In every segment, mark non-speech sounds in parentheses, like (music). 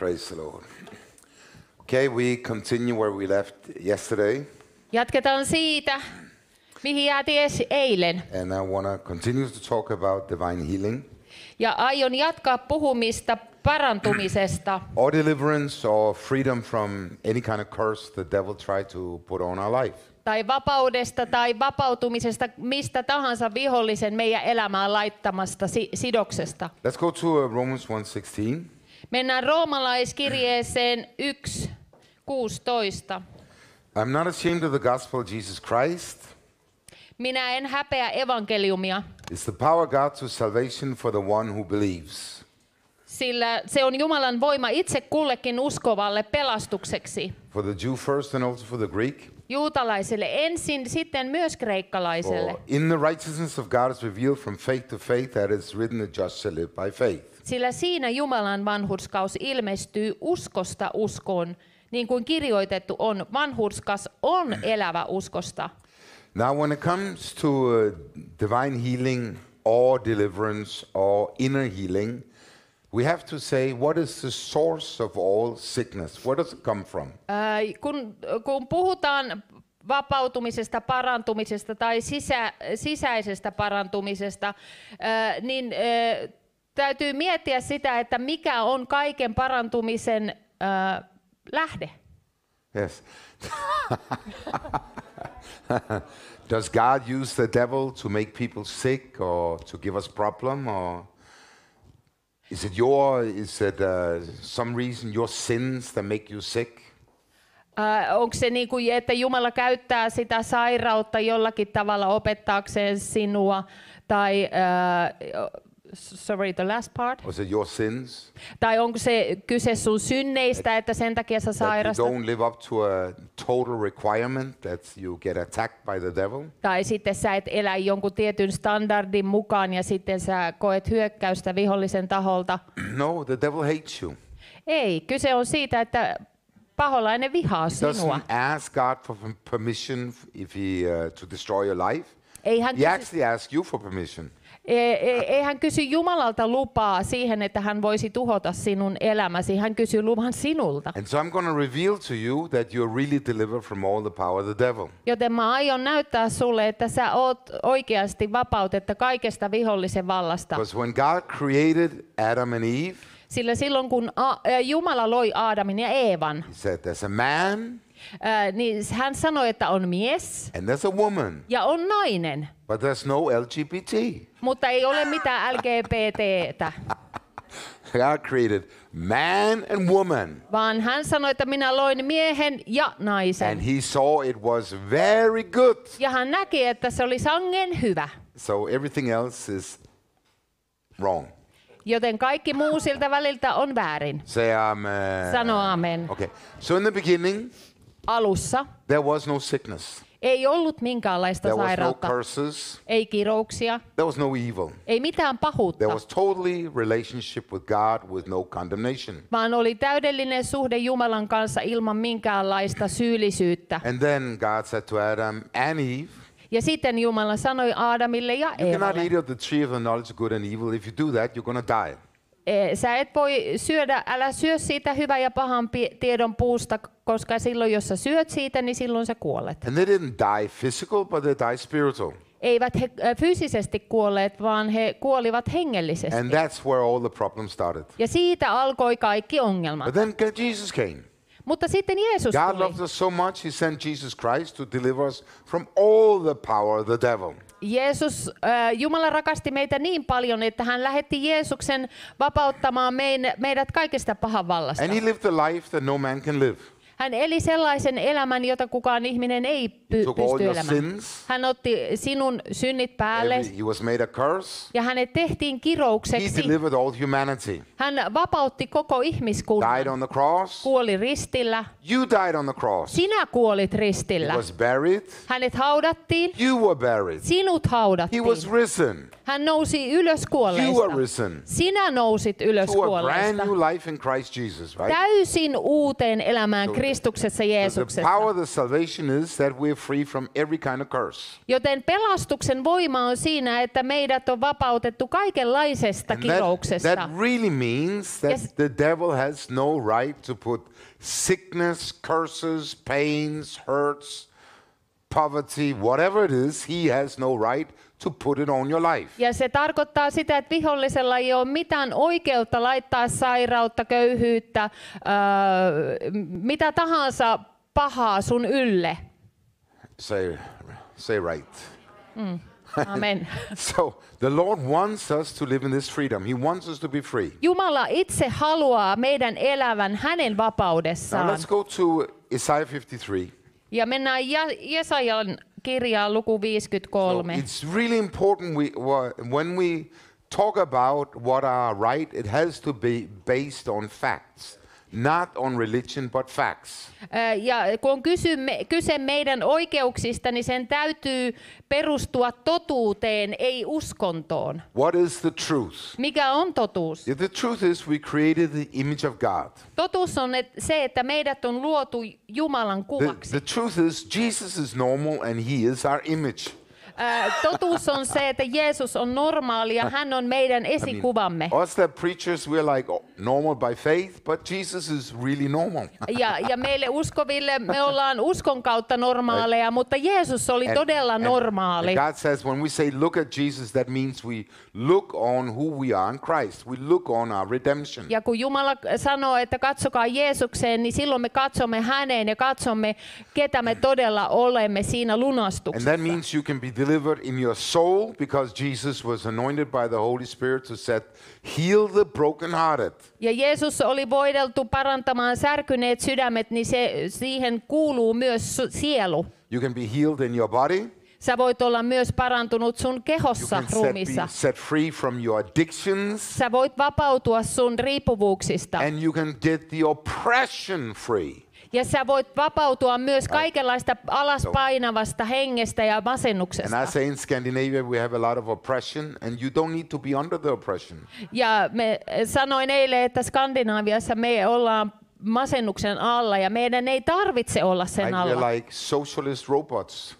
Praise the Lord. Okay, we continue where we left yesterday, Jatketaan siitä, mihin jäätiin eilen. and I want to continue to talk about divine healing Ja aion jatkaa puhumista parantumisesta or deliverance or freedom from any kind of curse the devil tried to put on our life. tai vapaudesta tai vapautumisesta mistä tahansa vihollisen meidän elämään laittamasta si- sidoksesta. Let's go to uh, Romans 1:16. Mennään roomalaiskirjeeseen 1.16. I'm not ashamed of the gospel of Jesus Christ. Minä en häpeä evankeliumia, It's the power of God to salvation for the one who believes. sillä se on Jumalan voima itse kullekin uskovalle pelastukseksi. For the Jew first and also for the Greek. Juutalaiselle ensin, sitten myös kreikkalaiselle. For in the righteousness of God is revealed from faith to faith that it's written the just shall live by faith. Sillä siinä Jumalan vanhurskaus ilmestyy uskosta uskoon, niin kuin kirjoitettu on, vanhurskas on elävä uskosta. Now, when it comes to uh, divine healing or deliverance or inner healing, we have to say what is the source of all sickness? Where does it come from? Ää, kun, kun puhutaan vapautumisesta, parantumisesta tai sisä, sisäisestä parantumisesta, ää, niin ää, täytyy miettiä sitä, että mikä on kaiken parantumisen ää, lähde. Yes. Does God use the devil to make people sick or to give us problem or is it your is it uh, some reason your sins that make you sick? Ää, onko se niin kuin, että Jumala käyttää sitä sairautta jollakin tavalla opettaakseen sinua, tai, ää, sorry, the last part, is it your sins tai onko se kyse sun synneistä, että sen takia sä that sairastat, you don't live up to a total requirement that you get attacked by the devil? tai sitten sä et elä jonkun tietyn standardin mukaan ja sitten sä koet hyökkäystä vihollisen taholta. No, the devil hates you. Ei, kyse on siitä, että paholainen vihaa He sinua. doesn't ask God for permission if he uh, to destroy your life. Ei hän, He kysy, actually asks you for permission. Ei, ei, ei hän kysy Jumalalta lupaa siihen, että hän voisi tuhota sinun elämäsi. Hän kysyy luvan sinulta. And so I'm going to reveal to you that you're really delivered from all the power of the devil. Joten mä aion näyttää sulle, että sä oot oikeasti vapautetta kaikesta vihollisen vallasta. Because when God created Adam and Eve, Sillä silloin kun Jumala loi Aadamin ja Eevan, he said there's a man ää, niin hän sanoi, että on mies and there's a woman, ja on nainen, but there's no LGBT. mutta ei ole mitään LGBTtä. (laughs) God created man and woman, Vaan hän sanoi, että minä loin miehen ja and naisen. he saw it was very good. Ja hän näki, että se oli sangen hyvä. So everything else is wrong. Joten kaikki muu siltä väliltä on väärin. Say amen. Sano amen. Okay. So in the beginning, Alussa there was no sickness. ei ollut minkäänlaista There was no sairautta, curses. ei kirouksia, There was no evil. ei mitään pahuutta, There was totally relationship with God with no condemnation. vaan oli täydellinen suhde Jumalan kanssa ilman minkäänlaista syyllisyyttä. And then God said to Adam and Eve, Ja sitten Jumala sanoi Aadamille ja You cannot Eevalle, eat of the tree of the knowledge of good and evil. If you do that, you're going to die. "E, sä et voi syödä, älä syö siitä hyvä ja pahan tiedon puusta, koska silloin jos sä syöt siitä, niin silloin sä kuolet. And they didn't die physical, but they died spiritual. Eivät he fyysisesti kuolleet, vaan he kuolivat hengellisesti. And that's where all the problems started. Ja siitä alkoi kaikki ongelmat. But then Jesus came. Mutta sitten Jeesus God tuli. loved us so much, He sent Jesus Christ to deliver us from all the power of the devil. Jeesus, äh, Jumala rakasti meitä niin paljon, että hän lähetti Jeesuksen vapauttamaan mein, meidät kaikesta pahan vallasta. And He lived a life that no man can live. Hän eli sellaisen elämän, jota kukaan ihminen ei py- pysty elämään. Hän otti sinun synnit päälle Every, he was made a curse. ja hänet tehtiin He kiroukseksi. delivered all humanity. Hän vapautti koko Died ihmiskunnan. on the cross. Kuoli ristillä. You died on the cross. Sinä kuolit He ristillä. was buried. Hänet haudattiin. You were buried. Sinut He haudattiin. was risen. Hän nousi ylös You were kuolleista. risen Sinä nousit ylös to a brand kuolleista. new life in Christ Jesus, right? Täysin uuteen elämään So Kristuksessa The Jeesuksessa. power of the salvation is that we're free from every kind of curse. Joten pelastuksen voima on siinä, että meidät on vapautettu kaikenlaisesta And that, kirouksesta. that really means that Yes. the devil has no right to put sickness, curses, pains, hurts, poverty, whatever it is, he has no right to put it on your life. Ja se tarkoittaa sitä, että vihollisella ei ole mitään oikeutta laittaa sairautta, köyhyyttä, öö, mitä tahansa pahaa sun ylle. Say, say right. (laughs) Amen. So the Lord wants us to live in this freedom. He wants us to be free. Jumala itse haluaa meidän elävän hänen Now vapaudessaan. let's go to Isaiah 53. Ja mennään Ja- Jesajan kirjaan luku So it's really important we, when we talk about what are right, it has to be based on facts, not on religion, but facts. Ja kun on kyse meidän oikeuksista, niin sen täytyy perustua totuuteen, ei uskontoon. What is the truth? Mikä on totuus? The truth is, we created the image of God. Totuus on se, että meidät on luotu Jumalan The, kuvaksi. the truth is, Jesus is normal and He is our image. Totuus on se, että Jeesus on normaali ja hän on meidän I mean, esikuvamme. us that preachers, we're like oh, normal by faith, but Jesus is really normal. (laughs) Ja, ja meille uskoville me ollaan uskon kautta normaaleja, mutta Jeesus oli todella normaali. and God says when we say look at Jesus, that means we look on who we are in Christ. We look on our redemption. Ja kun Jumala sanoo, että katsokaa Jeesukseen, niin silloin me katsomme häneen ja katsomme, ketä me todella olemme siinä And lunastuksessa. that means you can be delivered in your soul because Jesus was anointed by the Holy Spirit to set heal the brokenhearted. Ja Jeesus oli voideltu parantamaan särkyneet sydämet, niin se, siihen kuuluu myös sielu. You can be healed in your body. Sä voit olla myös parantunut sun You kehossa, can set, be set free from your addictions. Sä voit vapautua sun riippuvuuksista. And you can get the oppression free. Ja sä voit vapautua myös kaikenlaista alaspainavasta hengestä ja And I masennuksesta. say in Scandinavia we have a lot of oppression, and you don't need to be under the oppression. Ja me sanoin eilen, että Skandinaaviassa me ollaan masennuksen alla ja meidän ei tarvitse olla sen alla. we're like socialist robots.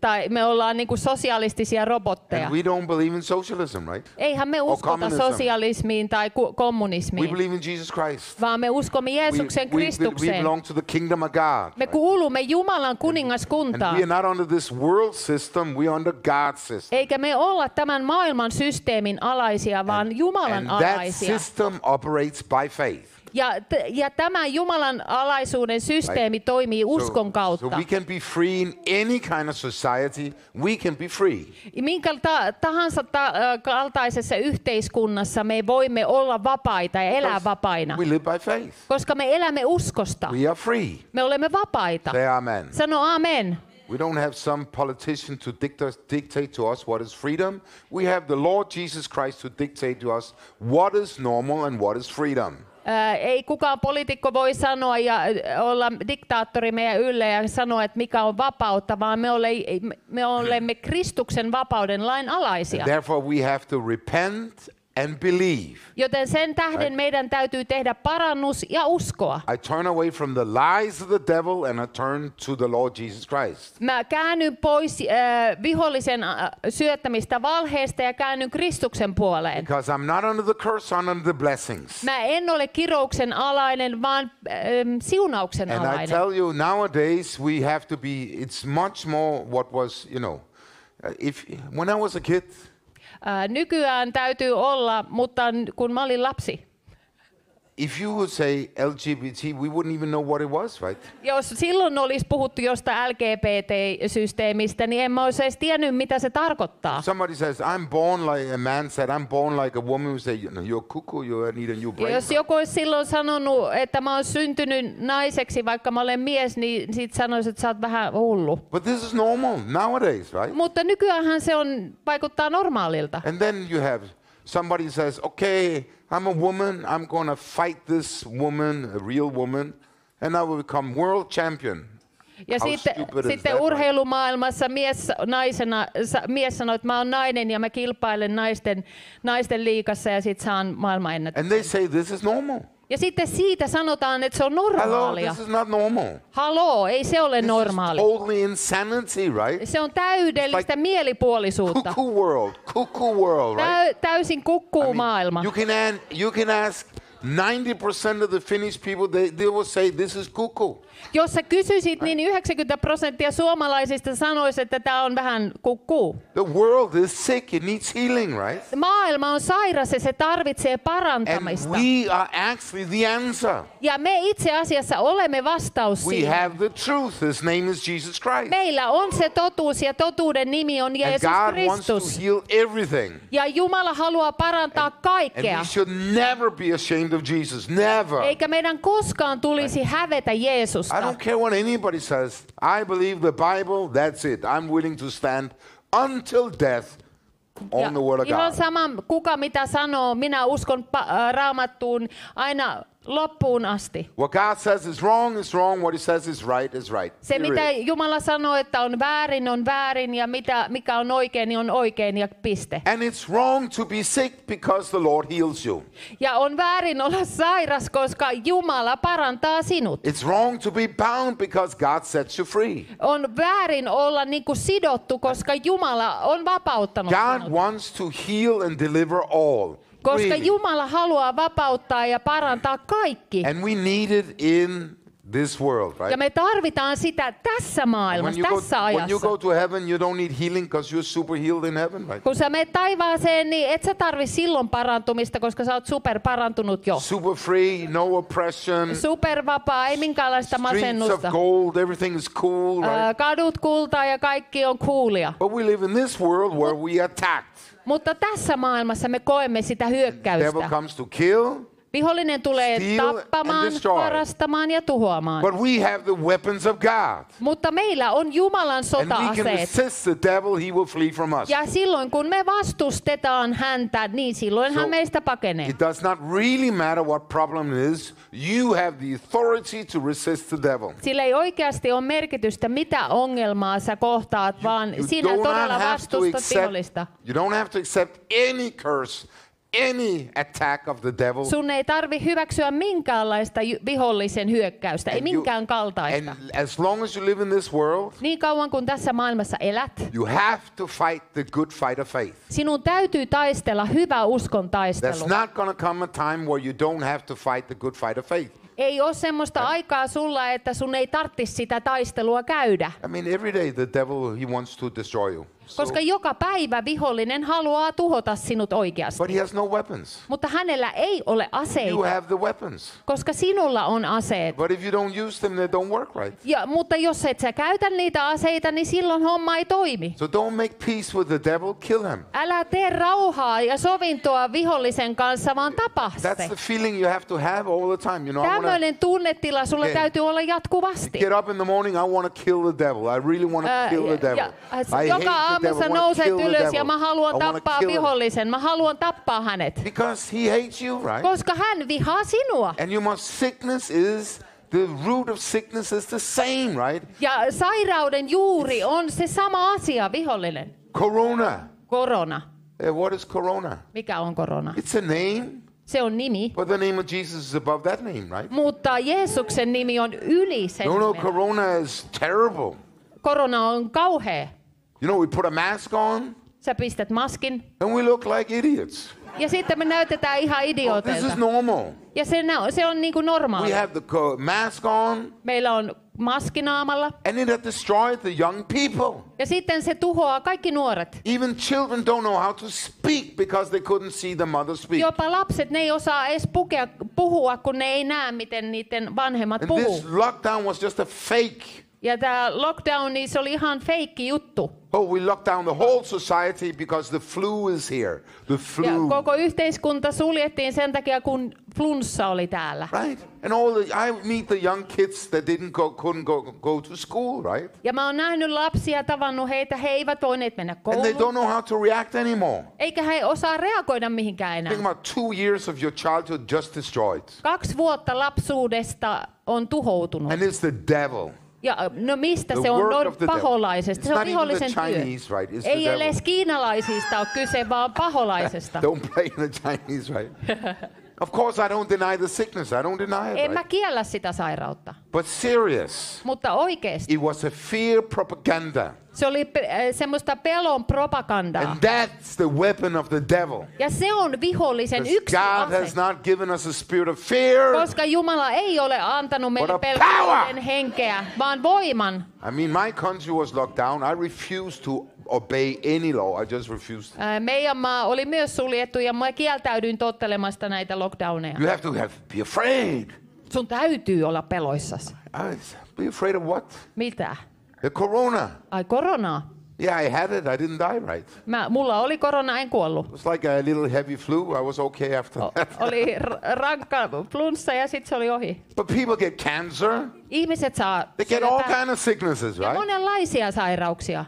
Tai me ollaan niinku sosialistisia robotteja. And we don't believe in socialism, right? Eihän me uskota sosialismiin tai ku- We kommunismiin, believe in Jesus Christ. vaan me uskomme We, Jeesuksen we, we Kristukseen. belong to the kingdom of God. Me kuulumme Jumalan And kuningaskuntaan. we are not under this world system, we are under God's system. Eikä me olla tämän maailman systeemin alaisia, vaan Jumalan And that alaisia. system operates by faith. Ja, t- ja tämä Jumalan alaisuuden systeemi toimii uskon So, kautta. so we can be free in any kind of society. We can be free. Minkä ta- tahansa ta- kaltaisessa yhteiskunnassa me voimme olla vapaita ja elää vapaina, We live by faith. koska me elämme uskosta. We are free. Me olemme vapaita. Say amen. Sano amen. We don't have some politician to dictate to us what is freedom. We have the Lord Jesus Christ to dictate to us what is normal and what is freedom. Ei kukaan poliitikko voi sanoa ja olla diktaattori meidän ylle ja sanoa, että mikä on vapautta, vaan me, ole, me olemme Kristuksen vapauden lain alaisia. Therefore, we have to repent and believe. Joten sen tähden meidän täytyy tehdä parannus ja uskoa. I turn away from the lies of the devil and I turn to the Lord Jesus Christ. Mä käännyn pois äh, vihollisen äh, syöttämistä valheesta ja käännyn Kristuksen puoleen. Because I'm not under the curse, I'm under the blessings. Mä en ole kirouksen alainen, vaan ähm, siunauksen And I tell you, nowadays we have to be, it's much more what was, you know, if when I was a kid, Nykyään täytyy olla, mutta kun mä olin lapsi, if you would say LGBT, we wouldn't even know what it was, right? jos silloin olisi puhuttu jostain LGBT-systeemistä, niin en mä olisi edes tiennyt, mitä se tarkoittaa. Somebody says, I'm born like a man said, I'm born like a woman who say, you're cuckoo, you need a new Ja brain. jos joku olisi silloin sanonut, että mä oon syntynyt naiseksi, vaikka mä olen mies, niin sit sanoisi, että sä oot vähän hullu. But this is normal nowadays, right? Mutta nykyäänhän se on, vaikuttaa normaalilta. And then you have somebody says, okay, I'm a woman, I'm going to fight this woman, a real woman, and I will become world champion. Ja How sitten, sitten urheilumaailmassa mies, naisena, mies sanoo, että mä oon nainen ja mä kilpailen naisten, naisten liikassa ja sit saan maailmanennätyksen. And they say this is normal. Ja sitten siitä sanotaan, että se on Hello, normaalia. this is not normal. Haloo, ei se ole This normaali. is totally insanity, right? Se on täydellistä mielipuolisuutta. Cuckoo world, cuckoo world, right? Täy, täysin kukkuu I mean, maailma. you can an, you can ask 90% of the Finnish people, they, they will say this is cuckoo. Jos sä kysyisit, niin 90 prosenttia suomalaisista sanoisi, että tämä on vähän kukkuu. The world is sick, it needs healing, right? Maailma on sairas ja se tarvitsee And parantamista. we are actually the answer. Ja me itse asiassa olemme vastaus We siihen. have the truth. His name is Jesus Christ. Meillä on se totuus ja totuuden nimi on And Jeesus God wants to Kristus. heal everything. Ja Jumala haluaa parantaa And kaikkea. we should never be ashamed of Jesus. Never. Eikä meidän koskaan tulisi hävetä I don't care what anybody says. I believe the Bible, that's it. I'm willing to stand until death on Ja the word of God. ihan sama kuka mitä sanoo, minä uskon pa- äh, raamattuun aina loppuun asti. What God says is wrong is wrong. What he says is right is right. Se Period. mitä Jumala sanoo, että on väärin, on väärin ja mitä, mikä on oikein, niin on oikein ja piste. And it's wrong to be sick because the Lord heals you. Ja on väärin olla sairas, koska Jumala parantaa sinut. It's wrong to be bound because God sets you free. On väärin olla niin kuin sidottu, koska Jumala on vapauttanut God sinut. wants to heal and deliver all. Koska Really. Jumala haluaa vapauttaa ja parantaa kaikki. And we need it in this world, Ja right? me tarvitaan sitä tässä maailmassa, you, go, tässä when you ajassa. go to heaven, you don't need healing because you're super healed in heaven, right? Kun sä menet taivaaseen, niin et sä tarvi silloin parantumista, koska sä oot super parantunut jo. Super free, no oppression, Supervapaa, ei minkäänlaista streets of masennusta. gold, everything is cool, right? Ää, Kadut kultaa ja kaikki on kuulia. But we live in this world where we attacked. Mutta tässä maailmassa me koemme sitä Devil hyökkäystä. comes to kill, Vihollinen tulee tappamaan, varastamaan ja tuhoamaan. but we have the weapons of God. Mutta meillä on Jumalan sota-aseet. Ja silloin kun me vastustetaan häntä, niin silloin hän So, meistä pakenee. It does not really matter what problem it is. You have the authority to resist the devil. Sillä ei oikeasti ole merkitystä, mitä ongelmaa sä kohtaat, vaan You sinä todella vastustat vihollista. You don't have to accept any curse, any attack of the devil. Sun ei tarvi hyväksyä minkäänlaista vihollisen hyökkäystä, ei And you- minkään kaltaista. And as long as you live in this world, Niin kauan kuin tässä maailmassa elät, you have to fight the good fight of faith. sinun täytyy taistella hyvä uskon taistelu. There's not going to come a time where you don't have to fight the good fight of faith. Ei ole semmoista aikaa sulla, että sun ei tarvitsisi sitä taistelua käydä. I mean, every day the devil he wants to destroy you. Koska joka päivä vihollinen haluaa tuhota sinut oikeasti. but he has no weapons. Mutta hänellä ei ole You aseita, have the weapons. koska sinulla on aseet. But if you don't use them, they don't work right. Ja, mutta jos et sä käytä niitä aseita, niin silloin homma ei toimi. So don't make peace with the devil, kill him. Älä tee rauhaa ja sovintoa vihollisen kanssa, vaan tapa That's se. the feeling you have to have all the time. You know, I wanna Tämmöinen tunnetila sulla Okay. täytyy olla jatkuvasti. get up in the morning, I want to kill the devil. I really want to kill the devil. ja, I joka hate the aamu devil. sä I wanna nouset ylös ja mä haluan tappaa vihollisen. Mä haluan tappaa hänet. Because he hates you, right? Koska hän vihaa sinua. And you must, sickness is, the root of sickness is the same, right? Ja sairauden juuri on se sama asia, vihollinen. Corona. Korona. Eh, what is corona? Mikä on korona? It's a name, Se on nimi. but the name of Jesus is above that name, right? Mutta Jeesuksen nimi on yli sen No, no, nimen. corona is terrible. Korona on kauhea. You know, we put a mask on Sä pistät maskin and we look like idiots. ja sitten me näytetään ihan Oh, this is normal. Ja se, se on niinku We normaali. have the mask on, Meillä on maski naamalla and it has destroyed the young people. ja sitten se tuhoaa kaikki nuoret. Even children don't know how to speak because they couldn't see the mother speak. Jopa lapset, ne ei osaa edes pukea, puhua, kun ne ei näe, miten niiden vanhemmat And puhuu. this lockdown was just a fake. Ja tämä lockdown, niin se oli ihan feikki juttu. Oh, we locked down the whole society because the flu is here. The Ja flu. koko yhteiskunta suljettiin sen takia, kun flunssa oli täällä. Right? And all the I meet the young kids that didn't go couldn't go go to school, right? Ja mä oon nähnyt lapsia, tavannut heitä, he eivät voineet mennä And they kouluun. don't know how to react anymore. Eikä he osaa reagoida mihinkään enää. Think about two years of your childhood just destroyed. Kaksi vuotta lapsuudesta on tuhoutunut. And it's the devil. Ja no mistä The se on no, paholaisesta? Se on vihollisen työ. Right? The Ei edes kiinalaisista ole kyse, vaan paholaisesta. (laughs) Don't play the Chinese, right? (laughs) Of course, I don't deny the sickness. I don't deny it. En mä kiellä sitä sairautta. But serious. Mutta oikeasti It was a fear propaganda. Se oli äh, semmoista pelon propagandaa. And that's the weapon of the devil. Ja se on vihollisen yksi God ase. has not given us a spirit of fear. Koska Jumala ei ole antanut meille power. henkeä, vaan voiman. I mean, my country was locked down. I refused to obey any law. I just refused. Ää, Meidän maa oli myös suljettu ja mä kieltäydyin tottelemasta näitä lockdowneja. You have to have be afraid. Sun täytyy olla peloissas. I, be afraid of what? Mitä? The corona. Ai koronaa. Yeah, I had it. I didn't die right. It Mä, mulla oli korona, en kuollut. was like a little heavy flu. I was okay after that. oli (laughs) rankka flunssa ja sitten se oli ohi. But people get cancer. Ihmiset saa They get all kind of sicknesses, ja right? monenlaisia sairauksia.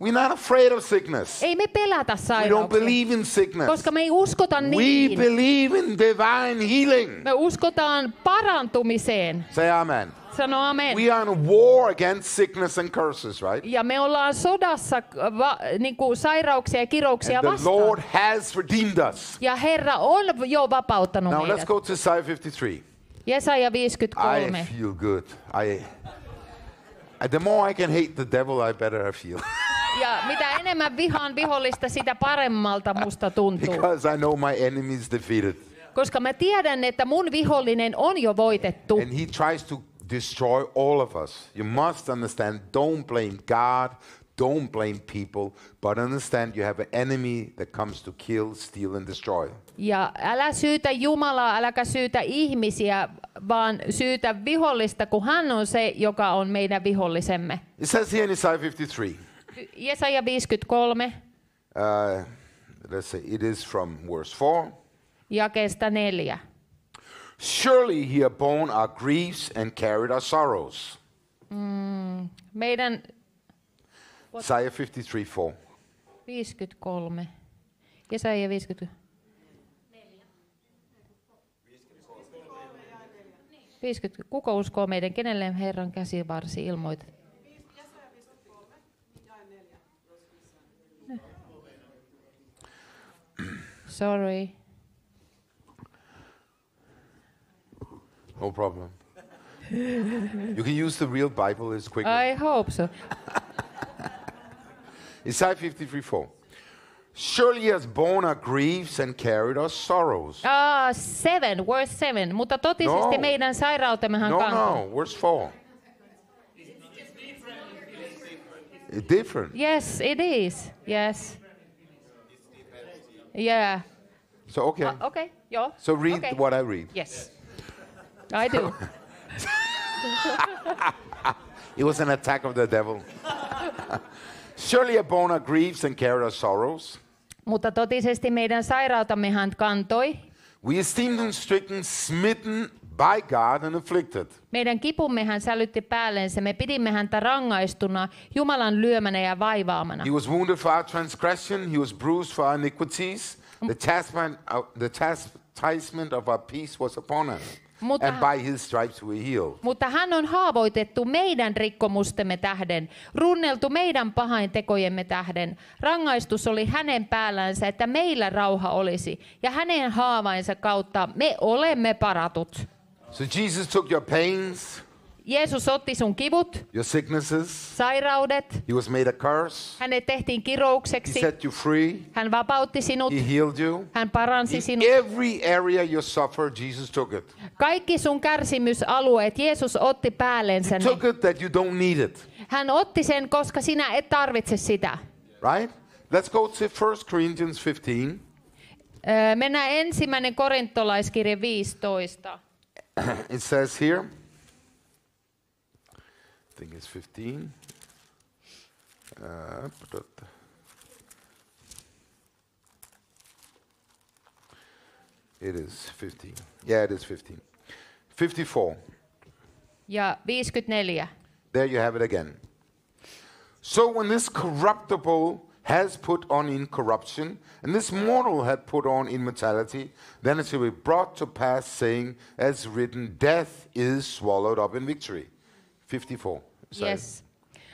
We're not afraid of sickness. Ei me pelätä We don't sairauksia, believe in sickness. koska me ei uskota We niihin. believe in divine healing. Me uskotaan parantumiseen. Say amen. Sano amen. We are in a war against sickness and curses, right? Ja me ollaan sodassa va, niin kuin sairauksia ja kirouksia And the vastaan. Lord has redeemed us. Ja Herra on jo vapauttanut Now let's meidät. go to Isaiah 53. Jesaja I 53. feel good. I, I- the more I can hate the devil, I better I feel. (laughs) Ja mitä enemmän vihaan vihollista, sitä paremmalta musta tuntuu. because I know my enemy is defeated. Koska mä tiedän, että mun vihollinen on jo voitettu. And he tries to destroy all of us. You must understand, don't blame God, don't blame people, but understand you have an enemy that comes to kill, steal, and destroy. Ja älä syytä Jumalaa, äläkä syytä ihmisiä, vaan syytä vihollista, kun hän on se, joka on meidän vihollisemme. It says here in Isaiah 53, Jesaja 53, uh, let's say it is from verse 4. jakeesta 4. Surely he had borne our griefs and carried our sorrows. Mm, meidän Isaiah 53 4. 53. Jesaja 50. 50. Kuka uskoo meidän, kenelle Herran käsivarsi ilmoitet? Sorry. No problem. you can use the real Bible, it's quicker. I hope so. Isaiah 53 4. Surely he has borne our griefs and carried our sorrows. Ah, seven, verse seven. Mutta totisesti No. meidän sairautemmehan No, kantoi. no, verse 4. It's different. Yes, it is. Yes. Yeah. So, okay. Ah, okay, joo. So, read okay. what I read. Yes. I do. (laughs) It was an attack of the devil. (laughs) Surely borne our griefs and carried our sorrows. Mutta totisesti meidän sairautamme hän kantoi. We esteemed him stricken, smitten by God, and afflicted. Meidän kipumme hän sälytti päällensä. Me pidimme häntä rangaistuna, Jumalan lyömänä ja vaivaamana. He was wounded for our transgression, he was bruised for our iniquities. The chastisement, uh, the chastisement of our peace was upon him, Mutta- and by his stripes we healed. Mutta hän on haavoitettu meidän rikkomustemme tähden, runneltu meidän pahain tekojemme tähden. Rangaistus oli hänen päällänsä, että meillä rauha olisi, ja hänen haavainsa kautta me olemme paratut. So Jesus took your pains, Jeesus otti sun kivut, your sicknesses. sairaudet, He was made a curse. hänet tehtiin He kiroukseksi, set you free. hän vapautti sinut, He healed you. hän paransi In sinut. every area you suffer, Jesus took it. Kaikki sun kärsimysalueet Jeesus otti päällensä ne. Took it that you don't need it. Hän otti sen, koska sinä et tarvitse sitä. Right? Let's go to 1 Corinthians 15. Öö, Mennään ensimmäinen korintolaiskirje 15. It says here, I think it's 15. Uh, it is 15. Yeah, it is 15. 54. Ja 54. There you have it again. So when this corruptible has put on incorruption, and this mortal had put on immortality, then it shall be brought to pass, saying, as written, death is swallowed up in victory. 54. Sorry. Yes.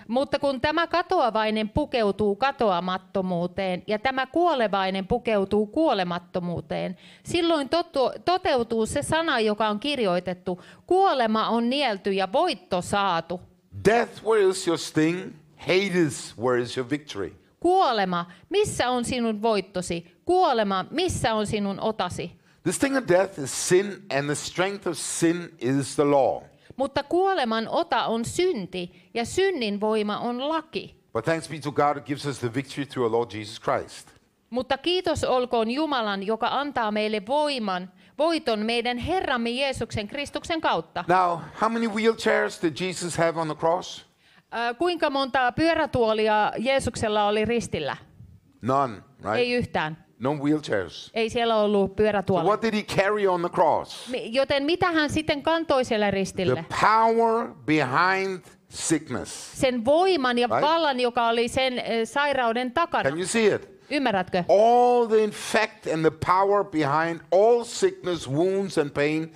Mutta kun tämä katoavainen pukeutuu katoamattomuuteen ja tämä kuolevainen pukeutuu kuolemattomuuteen, silloin totu, toteutuu se sana, joka on kirjoitettu. Kuolema on nielty ja voitto saatu. Death, where is your sting? Hades, where is your victory? Kuolema, missä on sinun voittosi? Kuolema, missä on sinun otasi? The sting of death is sin, and the strength of sin is the law. Mutta kuoleman ota on synti ja synnin voima on laki. But thanks be to God who gives us the victory through our Lord Jesus Christ. Mutta kiitos olkoon Jumalan, joka antaa meille voiman, voiton meidän Herramme Jeesuksen Kristuksen kautta. Now, how many wheelchairs did Jesus have on the cross? Ää, kuinka monta pyörätuolia Jeesuksella oli ristillä? None, right? Ei yhtään. No wheelchairs. Ei siellä ollut So pyörätuolia. what did he carry on the cross? Joten mitä hän sitten kantoi siellä The ristille? power behind sickness. Sen voiman ja Right. vallan, joka oli sen eh, sairauden takana. Can you see it? Ymmärrätkö? All the effect and the power behind all sickness, wounds, and pain,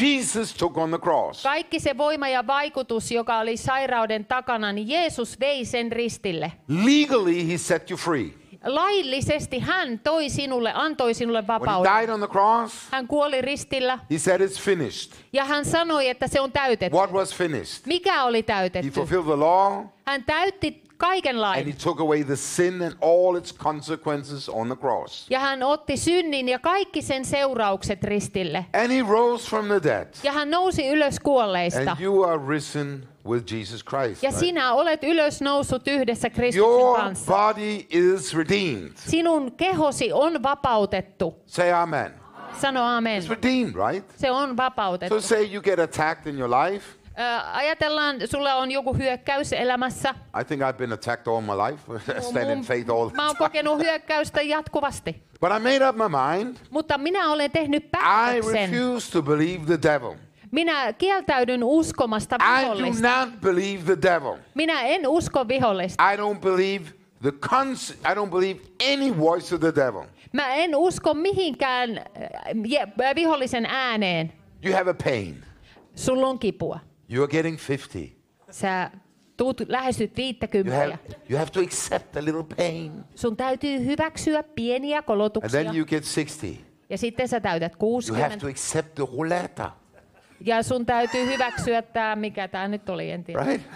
Jesus took on the cross. Kaikki se voima ja vaikutus, joka oli sairauden takana, niin Jeesus vei sen ristille. Legally, he set you free. Laillisesti hän toi sinulle, antoi sinulle When he vapauden. died on the cross, Hän kuoli ristillä he said, It's finished. ja hän sanoi, että se on täytetty. What was finished? Mikä oli He täytetty? fulfilled the law Hän täytti kaiken and he lain. took away the sin and all its consequences on the cross. Ja hän otti synnin ja kaikki sen seuraukset ristille. And he rose from the dead. Ja hän nousi ylös kuolleista. And you are risen with Jesus Christ. Ja right? sinä olet ylös noussut yhdessä Kristuksen Your kanssa. body is redeemed. Sinun kehosi on vapautettu. Say amen. Sano amen. It's redeemed, right? Se on vapautettu. So say you get attacked in your life. Ö, ajatellaan, sulla on joku hyökkäys elämässä. I think I've been attacked all my life. (laughs) Stand in faith all Mä oon the time. kokenut hyökkäystä jatkuvasti. But I made up my mind. Mutta minä olen tehnyt I päätöksen. refuse to believe the devil. Minä kieltäydyn uskomasta I do vihollista. not believe the devil. Minä en usko vihollista. I don't believe the cons- I don't believe any voice of the devil. Mä en usko mihinkään äh, äh, vihollisen ääneen. You have a pain. Sulla on kipua. You are getting 50. Sä tuut, lähestyt You 50. have, you have to accept a little pain. Sun täytyy hyväksyä pieniä And kolotuksia. then you get 60. Ja sitten sä täytät You have 60. to accept the roulette. Ja sun täytyy hyväksyä tämä, mikä tämä nyt oli, en tiedä. Right?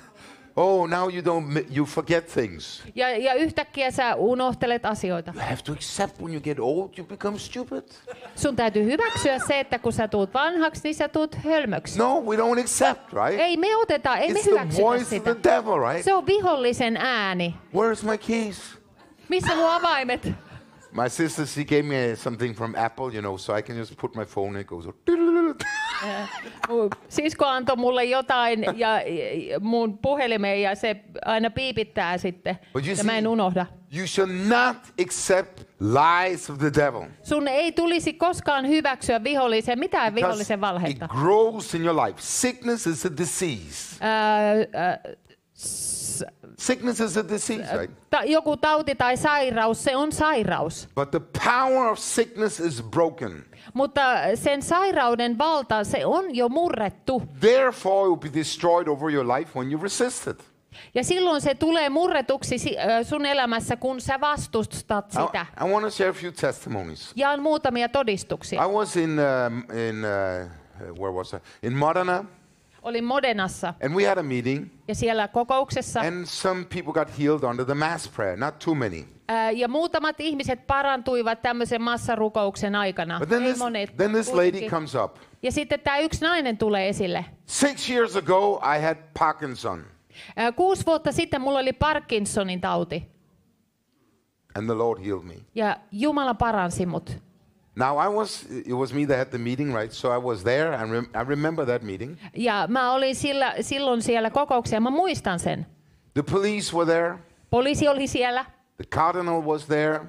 Oh, now you don't you forget things. Ja, ja yhtäkkiä sä unohtelet asioita. You have to accept when you get old, you become stupid. Sun täytyy hyväksyä se, että kun sä tuut vanhaksi, niin sä tuut hölmöksi. No, we don't accept, right? Ei me oteta, ei me It's the hyväksytä voice of sitä. the devil, right? Se on vihollisen ääni. Where's my keys? Missä mun avaimet? My sister, she gave me uh, something from Apple, you know, so I can just put my phone and it goes. (laughs) Sisko antoi mulle jotain ja, mun puhelimeen ja se aina piipittää sitten. Ja mä en unohda. You shall not accept lies of the devil. Sun ei tulisi koskaan hyväksyä vihollisen, mitään Because vihollisen it grows in your life. Sickness is a disease. Ää, ää, Sickness is a disease, right? ta, joku tauti tai sairaus, se on sairaus. But the power of sickness is broken. Mutta sen sairauden valta, se on jo murrettu. Therefore, it will be destroyed over your life when you resist it. Ja silloin se tulee murretuksi sun elämässä, kun sä vastustat sitä. I, I want to share a few testimonies. Jaan muutamia todistuksia. I was in um, in uh, where was I? In Modena, Olin Modenassa and we had a meeting, ja siellä kokouksessa and some people got healed under the mass prayer. Not too many, ää, ja muutamat ihmiset parantuivat tämmöisen massarukouksen aikana. but then Ei this monet, then this lady kuitenkin. comes up. Ja sitten tämä yksi nainen tulee esille. Six years ago, I had Parkinson, Ää, Kuusi vuotta sitten mulla oli Parkinsonin tauti and the Lord healed me. ja Jumala paransi mut. Now I was it was me that had the meeting, right? So I was there, and rem- I remember that meeting. Ja mä olin sillä, silloin siellä kokouksessa mä muistan sen. The police were there. Poliisi oli siellä, The cardinal was there.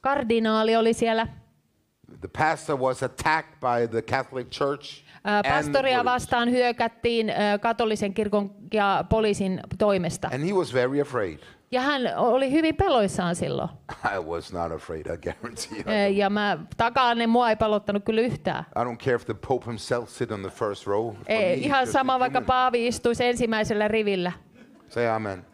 kardinaali oli siellä, The pastor was attacked by the Catholic Church. Pastoria vastaan hyökättiin katolisen kirkon ja poliisin toimesta. And he was very afraid. Ja hän oli hyvin peloissaan silloin. I was not afraid, I guarantee you. Ja mä takaan ne mua ei pelottanut kyllä yhtään. I don't care if the Pope himself sit on the first row. Ei, ihan sama vaikka. Paavi istuisi ensimmäisellä rivillä. Say amen.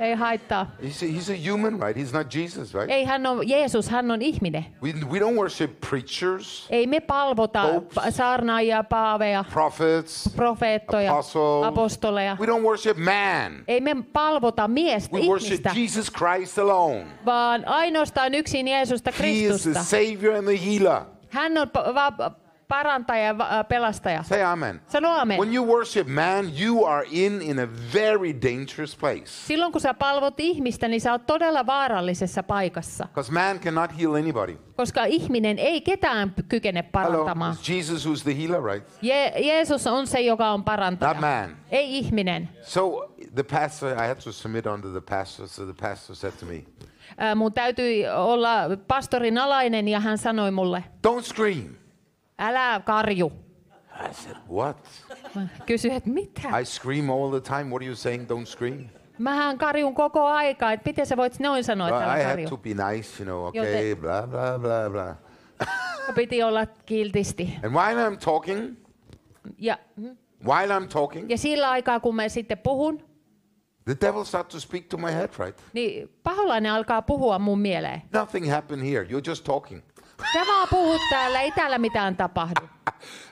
Ei haittaa. He's a, he's a human, right? He's not Jesus, right? Ei hän on Jeesus, hän on ihminen. We, we don't worship preachers, Ei me palvota Popes. saarnaajia, paaveja, prophets, profeettoja, apostles. apostoleja. We don't worship man. Ei me palvota miestä, We worship ihmistä, Jesus Christ alone. vaan ainoastaan yksin Jeesusta He is the Kristusta. Savior and the healer. Hän on va- parantaja ja va- pelastaja. Say amen. Sano amen. When you worship man, you are in in a very dangerous place. Silloin kun sä palvot ihmistä, niin sä oot todella vaarallisessa paikassa. Because man cannot heal anybody. Koska ihminen ei ketään kykene Hello, parantamaan. it's Jesus who's the healer, right? Je- Jeesus on se, joka on parantaja. Not man. Ei ihminen. So the pastor, I had to submit under the pastor. So the pastor said to me, Ää, Mun täytyi olla pastorin alainen ja hän sanoi mulle, "Don't scream." Älä karju. I said, "What? Kysyin, että mitä? I scream all the time. What are you saying? Don't scream." Mähän karjun koko aikaa, että miten sä voit noin sanoa, Well, että I älä had to be nice, you know. Joten- Okay, blah blah blah blah. (laughs) Piti olla kiltisti. And while I'm talking, Ja, mm. while I'm talking, ja sillä aikaa, kun mä sitten puhun, the devil starts to speak to my head, right? niin paholainen alkaa puhua mun mieleen. Nothing happened here. You're just talking. Sä vaan puhut täällä, ei täällä mitään tapahdu.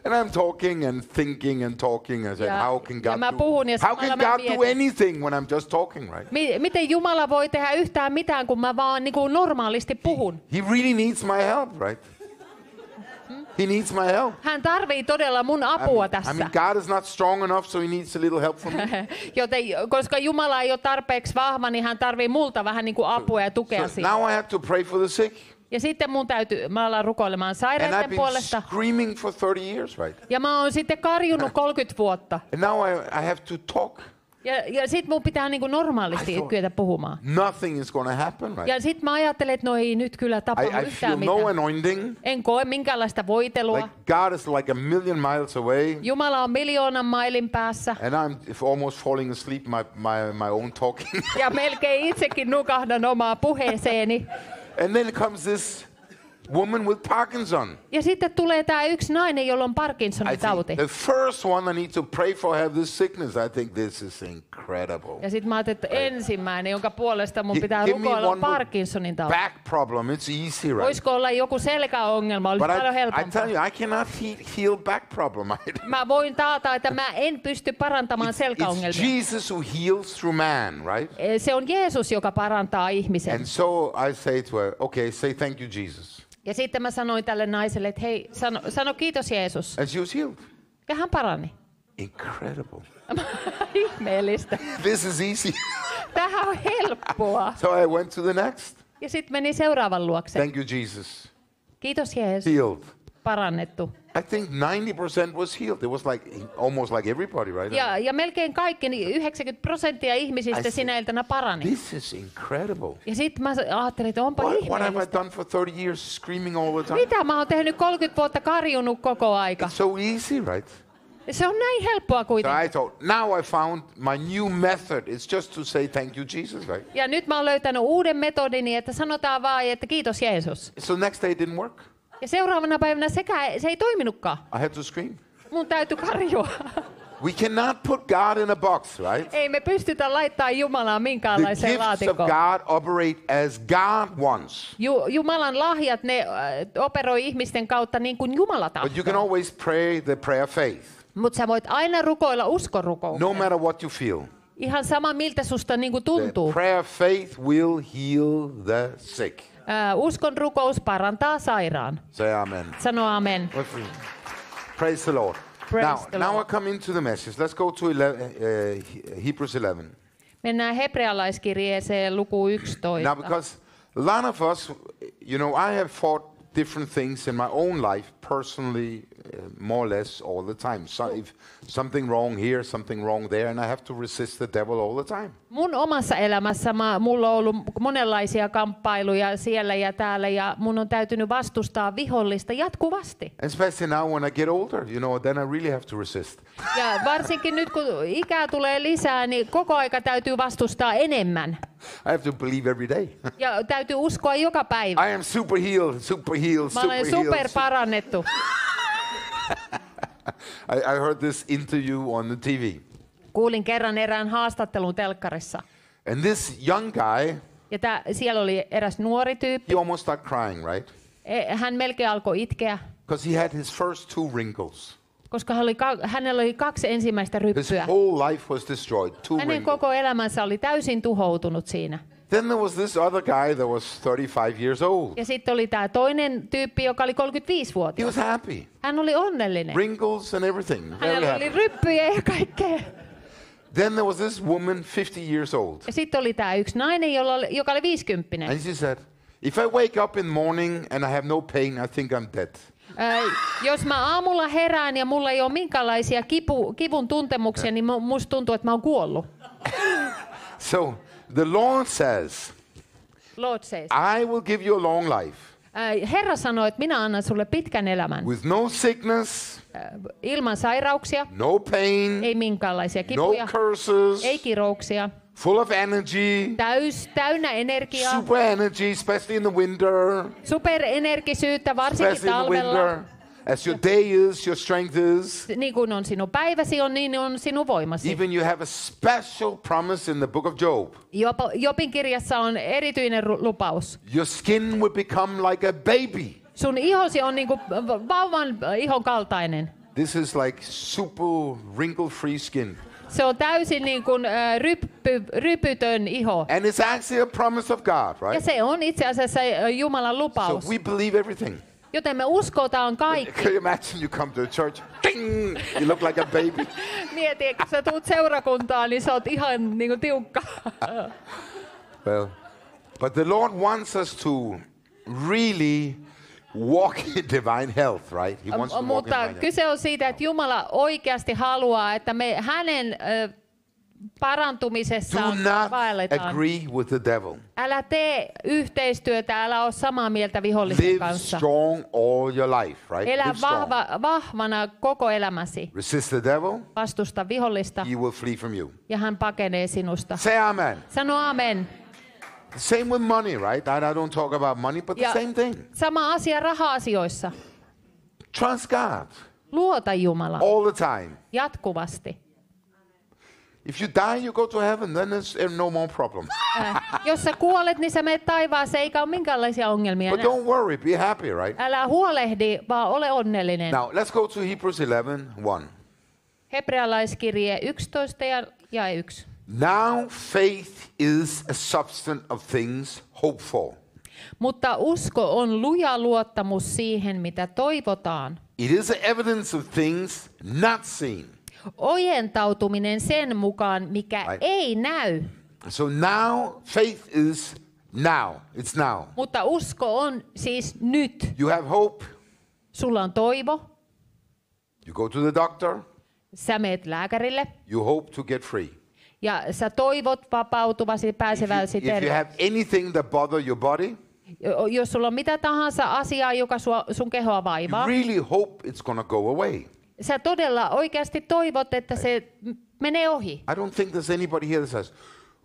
And I'm talking and thinking and talking. I said, Ja- how can ja God mä do, puhun ja how can God do mietin. anything when I'm just talking, right? Mi- miten Jumala voi tehdä yhtään mitään, kun mä vaan niin kuin normaalisti puhun? He really needs my help, right? He needs my help. Hän tarvii todella mun I apua mean, tässä. I mean, God is not strong enough, so he needs a little help from me. (laughs) Joten koska Jumala ei ole tarpeeksi vahva, niin hän tarvii multa vähän niin kuin apua ja tukea So siinä. now I have to pray for the sick. Ja sitten mun täytyy, mä alan rukoilemaan sairaiden puolesta. screaming for 30 years, right? Ja mä oon sitten karjunut (laughs) 30 vuotta. And now I, I have to talk. Ja, ja sit mun pitää niin kuin normaalisti I thought- kyetä puhumaan. Nothing is to happen, right? Ja sit mä ajattelen, että no ei nyt kyllä I, tapahdu I feel yhtään no mitään. anointing. En koe minkäänlaista voitelua. Like God is like a million miles away. Jumala on miljoonan mailin päässä. And I'm almost falling asleep my, my, my own talking. Ja melkein itsekin nukahdan omaa puheeseeni. (laughs) and then comes this woman with Parkinson. Ja sitten tulee tämä yksi nainen, jolla on Parkinsonin tauti. the first one I need to pray for have this sickness. I think this is incredible. Ja sitten mä ajattelin, että ensimmäinen, jonka puolesta mun pitää rukoilla, on Parkinsonin tauti. Back problem. It's easy, right? Voisiko olla joku selkäongelma, olisi But paljon I, I helpompaa. tell you, I cannot he- heal back problem. (laughs) Mä voin taata, että mä en pysty parantamaan It's, it's selkäongelmia. Jesus who heals through man, right? Eh, Se on Jeesus, joka parantaa ihmisen. And so I say to her, okay, say thank you, Jesus. Ja sitten mä sanoin tälle naiselle, että hei, sano, sano kiitos Jeesus. And she was healed. Ja hän parani. Incredible. (laughs) Ihmeellistä. This is easy. Tähän on helppoa. (laughs) so I went to the next. Ja sitten meni seuraavan luokse. Thank you, Jesus. Kiitos Jeesus. Healed. Parannettu. I think 90% was healed. It was like almost like everybody, right? Ja, ja melkein kaikki, niin 90 prosenttia I ihmisistä sinä iltana parani. This is incredible. Ja sitten mä ajattelin, että onpa What, what have I done for 30 years screaming all the time? Mitä mä oon tehnyt 30 vuotta karjunut koko aika? It's so easy, right? Se on näin helppoa So kuitenkin. I thought, now I found my new method. It's just to say thank you, Jesus, right? Ja nyt mä oon löytänyt uuden metodini, että sanotaan vaan, että kiitos Jeesus. So next day it didn't work. Ja seuraavana päivänä sekä, se ei toiminutkaan. I had to scream. Mun täytyy karjua. We cannot put God in a box, right? Ei me pystytä laittaa Jumalaa The minkäänlaiseen gifts of. God operate as God wants. Ju- Jumalan lahjat, ne äh, operoi ihmisten kautta niin kuin Jumala But you can tahtoo. always pray the prayer of faith, Mutta sä voit aina rukoilla uskorukouksia. no matter what you feel. Ihan sama miltä susta niin kuin The tuntuu. prayer of faith will heal the sick. Uskon rukous parantaa sairaan. Say amen. Sano amen. Praise the Lord. Praise now, the now Lord. I come into the message. Let's go to 11, uh, Hebrews 11. Mennään hebrealaiskirjeeseen luku 11. Now, because a lot of us, you know, I have fought different things in my own life, personally, more or less all the time. So if something wrong here, something wrong there, and I have to resist the devil all the time. Mun omassa elämässä mä, mulla on ollut monenlaisia kamppailuja siellä ja täällä ja mun on täytynyt vastustaa vihollista jatkuvasti. Especially now when I get older, you know, then I really have to resist. Ja varsinkin nyt kun ikää tulee lisää, niin koko aika täytyy vastustaa enemmän. I have to believe every day. (laughs) Ja täytyy uskoa joka päivä. I am super healed, super healed, Mä super olen healed. super parannettu. (laughs) I, I heard this interview on the TV. Kuulin kerran erään haastattelun telkkarissa. And this young guy, Ja tää, siellä oli eräs nuori tyyppi. he almost started crying, right? E, Hän melkein alkoi itkeä, Because he had his first two wrinkles. koska hän oli, hänellä oli kaksi ensimmäistä His ryppyä. whole life was destroyed. Two Hänen wrinkles. koko elämänsä oli täysin tuhoutunut siinä. Then there was this other guy that was 35 years old. Ja sitten oli tämä toinen tyyppi, joka oli He 35-vuotias. was happy. Hän oli onnellinen. Wrinkles and everything. Very Hänellä oli ryppyjä ja kaikkea. Then there was this woman, 50 years old. Ja sitten oli tämä yksi nainen, jolla oli, joka oli 50. And she said, If I wake up in the morning and I have no pain, I think I'm dead. Jos mä aamulla herään ja mulla ei ole minkäänlaisia kipu, kivun tuntemuksia, niin mu- musta tuntuu, että mä oon kuollut. (laughs) So the Lord says, Lord says. I will give you a long life Herra sanoi, että minä annan sulle pitkän elämän. with no sickness, Ilman sairauksia, no pain, ei minkäänlaisia no kipuja, curses, ei kirouksia. full of energy, Täys, täynnä energiaa, super energy, especially in the winter, superenergisyyttä, varsinkin talvella. As your day is, your strength is. Niin kuin on sinun päiväsi on, niin on sinun voimasi. Even you have a special promise in the book of Job. Jopa, Jopin kirjassa on erityinen lupaus. Your skin will become like a baby. Sun ihosi on niin kuin vauvan ihon kaltainen. This is like super wrinkle-free skin. Se on täysin niin kuin, äh, ryppy, rypytön iho. And it's actually a promise of God, Ja right? se on itse asiassa äh, Jumalan So lupaus. we believe everything. Joten me uskotaan kaikki. Can you imagine you come to a church? Ding! You look like a baby. (laughs) Mieti, että kun sä tuut seurakuntaan, niin sä oot ihan niin kuin tiukka. (laughs) Well, but the Lord wants us to really walk in divine health, right? He wants to walk in Mutta health. kyse on siitä, että Jumala oikeasti haluaa, että me hänen Do not vaelletaan. agree with the devil. Älä tee yhteistyötä, älä ole samaa mieltä vihollisen Live kanssa. strong all your life, right? Elä Live strong. vahva, vahvana koko elämäsi. Resist the devil, Vastusta vihollista he will flee from you. ja hän pakenee sinusta. Say amen. Sano amen. Same with money, right? I, I don't talk about money, but the Ja same thing. sama asia raha-asioissa. Trust God Luota Jumalaa all the time. jatkuvasti. If you die, you go to heaven, then there's eh, no more problem. Jos sä kuolet, niin sä menet taivaaseen, eikä ole minkäänlaisia ongelmia But enää. don't worry, be happy, right? Älä huolehdi, vaan ole onnellinen. Now, let's go to Hebrews 11 1. Hebrealaiskirje 11 ja, ja 1. Now faith is a substance of things hoped for. Mutta usko on luja luottamus siihen, mitä toivotaan. It is the evidence of things not seen. Ojentautuminen sen mukaan, mikä Right. ei näy. So now faith is now. It's now. Mutta usko on siis nyt. You have hope. Sulla on toivo, You go to the doctor. sä meet lääkärille You hope to get free. ja sä toivot vapautuvasi, If you, pääseväsi if you have anything that bother your body, Jo- Jos sulla on mitä tahansa asiaa, joka sua, sun kehoa you vaivaa, really hope it's to go away. Sä todella oikeasti toivot, että se menee ohi. I don't think there's anybody here that says,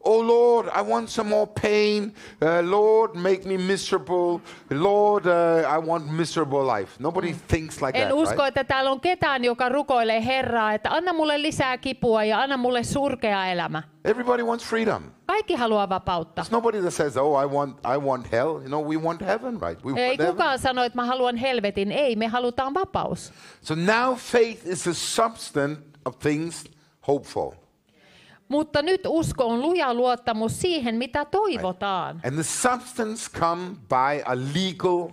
Oh Lord, I want some more pain. Uh, Lord, make me miserable. Lord, uh, I want miserable life. Nobody thinks like En that. usko, right? että täällä on ketään, joka rukoilee Herraa, että anna mulle lisää kipua ja anna mulle surkea elämä. Everybody wants freedom. Kaikki haluaa vapautta. There's nobody that says, "Oh, I want, I want hell." You know, we want heaven, right? We Ei want heaven. kukaan sano, että mä haluan helvetin. Ei, me halutaan vapaus. So now faith is the substance of things hoped for, Mutta nyt usko on luja luottamus siihen, mitä toivotaan. and the substance come by a legal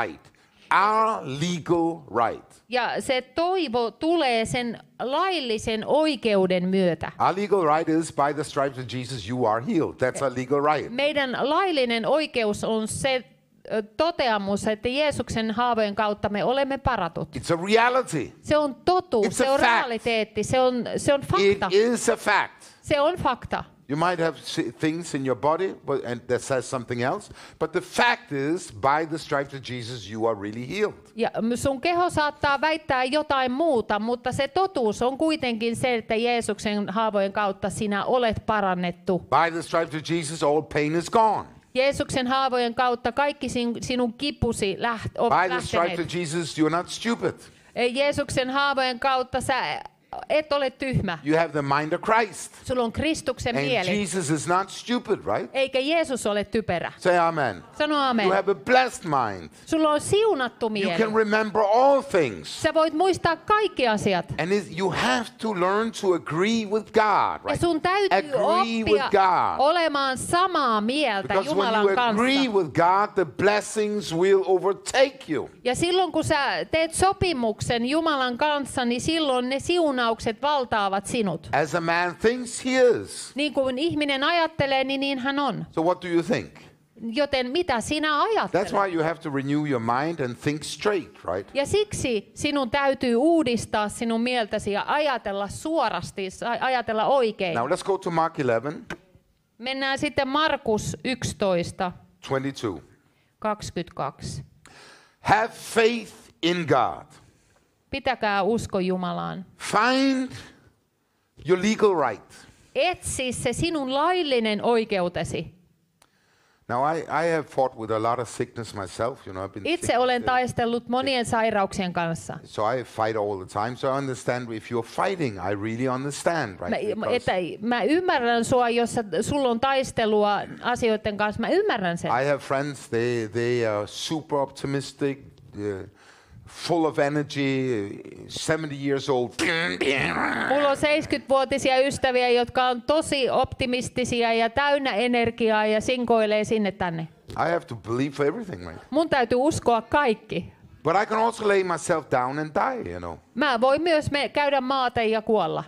right, our legal right. Ja se toivo tulee sen laillisen oikeuden myötä. Our legal right is by the stripes of Jesus, you are healed. That's a legal right. Meidän laillinen oikeus on se toteamus, että Jeesuksen haavojen kautta me olemme paratut. It's a reality. Se on totuus, It's se on fact. realiteetti, se on, se on It fakta. is a fact. Se on fakta. You might have things in your body but, and that says something else, but the fact is, by the stripes of Jesus, you are really healed. Ja sun keho saattaa väittää jotain muuta, mutta se totuus on kuitenkin se, että Jeesuksen haavojen kautta sinä olet parannettu. By the stripes of Jesus, all pain is gone. Jeesuksen haavojen kautta kaikki sin- sinun kipusi läht- on By the stripes of Jesus, you're not stupid. Jeesuksen haavojen kautta sä et ole tyhmä. You have the mind of Christ. Sulla on Kristuksen And mieli. Jesus is not stupid, right? Eikä Jeesus ole typerä. Say amen. Sano You amen. have a blessed mind. Sulla on siunattu You mieli. can remember all things. Sä voit muistaa kaikki asiat. And you have to learn to agree with God, Ja right? sun täytyy Agree with oppia God. olemaan samaa mieltä Because when Jumalan you agree kanssa. with God, the blessings will overtake you. Ja silloin kun sä teet sopimuksen Jumalan kanssa, niin silloin ne siunaukset valtaavat sinut. As a man thinks, he is. Niin kuin ihminen ajattelee, niin niin hän on. So what do you think? Joten mitä sinä ajattelet? That's why you have to renew your mind and think straight, right? Ja siksi sinun täytyy uudistaa sinun mieltäsi ja ajatella suorasti, ajatella oikein. Now let's go to Mark 11, Mennään sitten Markus 11, 22. 22. Have faith in God. Pitäkää usko Jumalaan. Find your legal right. Etsi se sinun laillinen oikeutesi. Now, I, I have fought with a lot of sickness myself. You know, I've been Itse olen taistellut monien sairauksien kanssa. So I fight all the time. So I understand if you're fighting, I really understand, right? Mä, että mä ymmärrän sua, jos sulla on taistelua asioiden kanssa. Mä ymmärrän sen. I have friends, they, they are super optimistic, uh, full of energy, uh, 70 years old. Mulla on 70-vuotisia ystäviä, jotka on tosi optimistisia ja täynnä energiaa ja sinkoilee sinne tänne. I have to believe for everything, right? Mun täytyy uskoa kaikki. But I can also lay myself down and die, you know. Mä voin myös me käydä maata ja kuolla.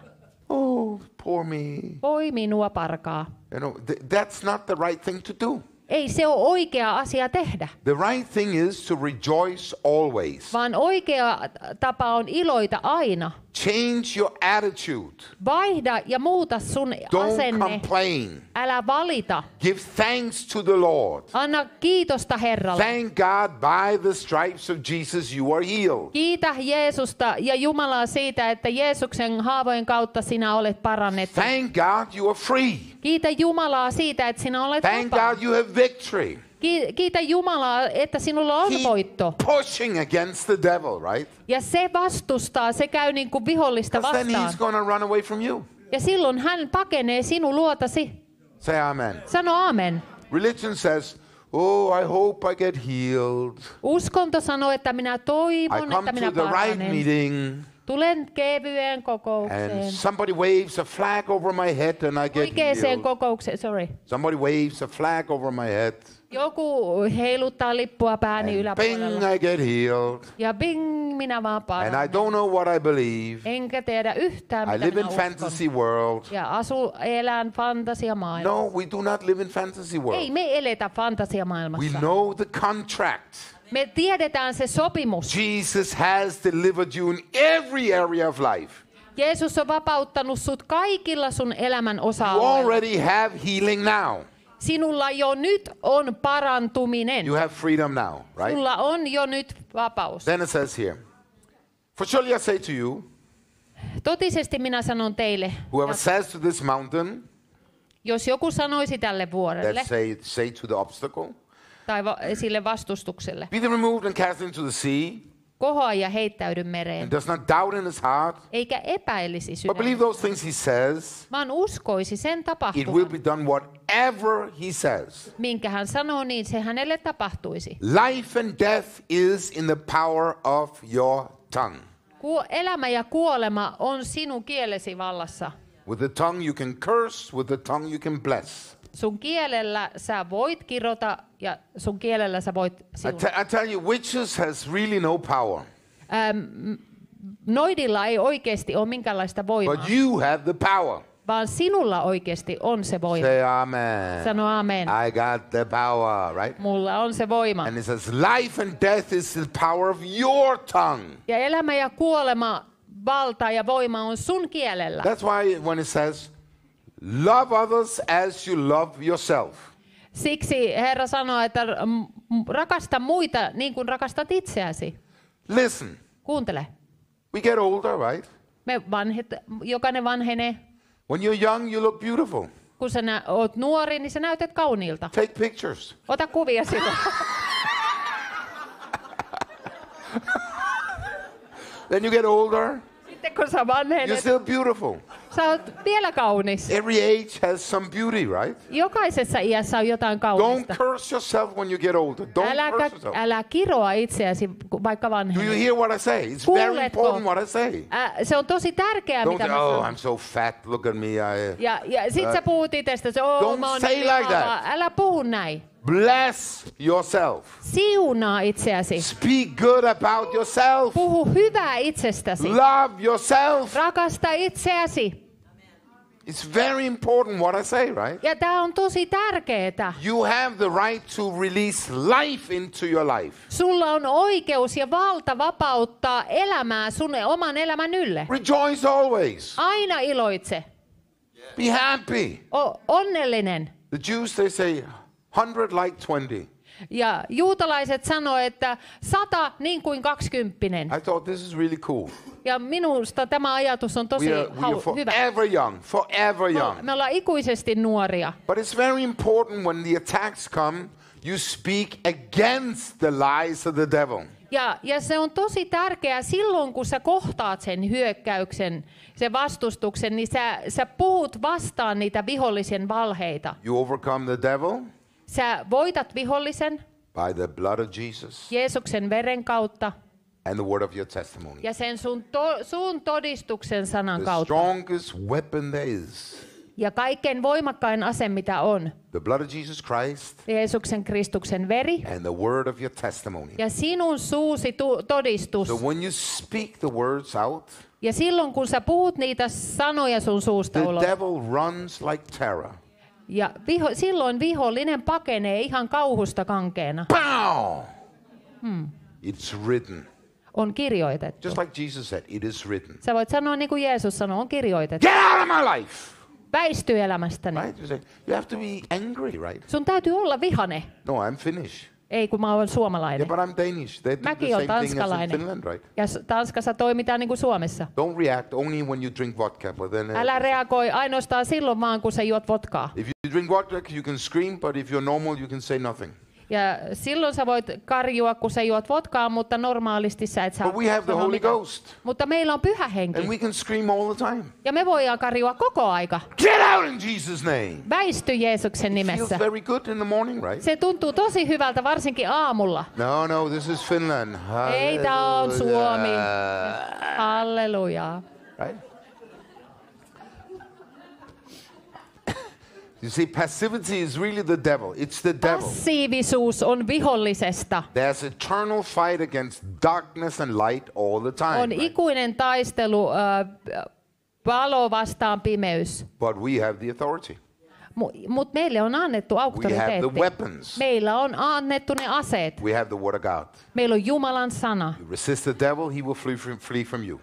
Oh, poor me. Voi minua parkaa. You know, th- that's not the right thing to do. Ei se ole oikea asia tehdä, The right thing is to rejoice always. vaan oikea tapa on iloita aina. Change your attitude. Vaihda ja muuta sun Don't asenne. complain. Älä valita. Give thanks to the Lord. Anna kiitosta Herralle. Thank God by the stripes of Jesus you are healed. Kiitä Jeesusta ja Jumalaa siitä, että Jeesuksen haavojen kautta sinä olet parannettu. Thank God you are free. Kiitä Jumalaa siitä, että sinä olet Thank vapaa. God you have victory. Ki- Kiitä Jumalaa, että sinulla on voitto. pushing against the devil, right? Ja se vastustaa, se käy niin kuin vihollista Because then vastaan. he's to run away from you. Ja silloin hän pakenee sinun luotasi. Say amen. Sano amen. Religion says, Oh, I hope I get healed. Uskonto sanoo, että minä I toivon, come että minä to the right paranen. meeting, Tulen kevyen and kokoukseen. somebody waves a flag over my head, and I get Oikeeseen healed. kokoukseen, sorry. Somebody waves a flag over my head, Joku heiluttaa lippua pääni and bing, yläpuolella. I get healed. Ja bing, minä vaan And I paranen. don't know what I believe. Enkä tiedä yhtään, I live in uskon. fantasy world. Ja asu, elän fantasiamaailmassa. No, we do not live in fantasy Ei world. me eletä We fantasiamaailmassa. know the contract. Me tiedetään se sopimus. Jesus has delivered you in every area of life. Jeesus on vapauttanut sut kaikilla sun elämän You osa-alueilla. already have healing now. Sinulla jo nyt on parantuminen. You have freedom now, right? Sulla on jo nyt vapaus. Then it says here, For surely I say to you, Totisesti minä sanon teille, whoever says to this mountain, jos joku sanoisi tälle vuorelle let's say, say to the obstacle, tai va- sille vastustukselle, be thee removed and cast into the sea, kohoa ja heittäydy mereen, and does not doubt in his heart, eikä epäilisi but believe sydämessä, those things he says, vaan uskoisi sen it will tapahtuvan, be done whatever he says. minkä hän sanoo, niin se hänelle tapahtuisi. Life and death is in the power of your tongue. Ku- elämä ja kuolema on sinun kielesi vallassa. With the tongue you can curse, with the tongue you can bless. Sun kielellä sä voit kirota ja sun kielellä sä voit I, siunata. te- I tell you, witches has really no power, Ähm, noidilla ei oikeasti ole minkäänlaista voimaa, but you have the power. vaan sinulla oikeasti on se voima. Say amen. Sano amen. I got the power, right? Mulla on se voima. And it says, life and death is the power of your tongue. Ja elämä ja kuolema, valta ja voima on sun kielellä. That's why when it says, love others as you love yourself. Siksi Herra sanoo, että rakasta muita niin kuin rakastat itseäsi. Listen, Kuuntele. we get older, right? Me vanhet, jokainen vanhenee. When you're young, you look beautiful. Kun sä nä- oot nuori, niin sä näytät kauniilta. Take pictures. Ota kuvia sitä. (laughs) (laughs) Then you get older, Sitten kun sä you're vanhenet, still beautiful. sä oot vielä kaunis. Every age has some beauty, right? Jokaisessa iässä on jotain Don't kaunista. curse yourself when you get older. Don't Älä, curse yourself. älä kiroa itseäsi, vaikka Do you hear what I say? It's very Kuuletko? important what I say. Ä, se on tosi tärkeää, Don't mitä say, mä oh, sanon. I'm so fat. Look at me. I... Ja, ja sit sä puhut itsestä, se, oh, Don't mä oon say niin like lihava." that. Älä puhu näin. Bless yourself. Siunaa itseäsi. Speak good about yourself. Puhu hyvää itsestäsi. Love yourself. Rakasta itseäsi. It's very important what I say, right? Ja tämä on tosi tärkeää. You have the right to release life into your life. Sulla on oikeus ja valta vapauttaa elämää sun oman elämän ylle. Rejoice always. Aina iloitse. Be happy. O- onnellinen. The Jews, they say 100 like 20. Ja juutalaiset sanoo, että sata niin kuin kaksikymppinen. I thought this is really cool. Ja minusta tämä ajatus on tosi We are, we are hau- hyvä. forever young, forever young. Me ollaan ikuisesti nuoria. But it's very important when the attacks come, you speak against the lies of the devil. Ja, ja se on tosi tärkeää silloin, kun sä kohtaat sen hyökkäyksen, sen vastustuksen, niin sä, sä puhut vastaan niitä vihollisen valheita. You overcome the devil Sä voitat vihollisen by the blood of Jesus Jeesuksen veren kautta and the word of your testimony. ja sen sun, to, sun todistuksen sanan The kautta. strongest weapon there is. Ja kaikkein voimakkain ase, mitä on, The blood of Jesus Christ Jeesuksen Kristuksen veri and the word of your testimony. ja sinun suusi tu- todistus. So when you speak the words out, Ja silloin, kun sä puhut niitä sanoja sun suusta the ulos, devil runs like terror. Ja viho, silloin vihollinen pakenee ihan kauhusta kankeena. Pow! It's written. On kirjoitettu. Just like Jesus said, it is written. Sä voit sanoa niin kuin Jeesus sanoi, on kirjoitettu. Get out of my life! Väisty elämästäni. Right? You say, you have to be angry, right? Sun täytyy olla vihane. No, I'm Finnish. Ei, kun mä Yeah, suomalainen. but I'm Danish. They do Mäkin oon same thing as in tanskalainen. Finland, right? Ja Tanskassa toimitaan niin kuin Suomessa. Don't react only when you drink vodka, but then Älä reagoi ainoastaan silloin vaan, kun sä juot vodkaa. if you drink vodka, you can scream, but if you're normal, you can say nothing. Ja silloin sä voit karjua, kun sä juot vodkaa, mutta normaalisti sä et saa But we have the Holy mitään. Ghost, Mutta meillä on pyhä henki. and we can scream all the time. Ja me voidaan karjua koko aika. Get out in Jesus' name! Väisty Jeesuksen Feels nimessä. very good in the morning, right? Se tuntuu tosi hyvältä, varsinkin aamulla. No, no, this is Finland. Ei, tää on Suomi. Hallelujah. Halleluja. Right? You see, passivity is really the devil. It's the devil. Passiivisuus on vihollisesta. There's eternal fight against darkness and light all the time. On right? ikuinen taistelu äh, valo vastaan pimeys. But we have the authority. Mutta meille on annettu We have auktoriteetti. the weapons. Meillä on annettu ne aseet. We have the word of God. Meillä on Jumalan sana. You resist the devil, he will flee from, flee from you.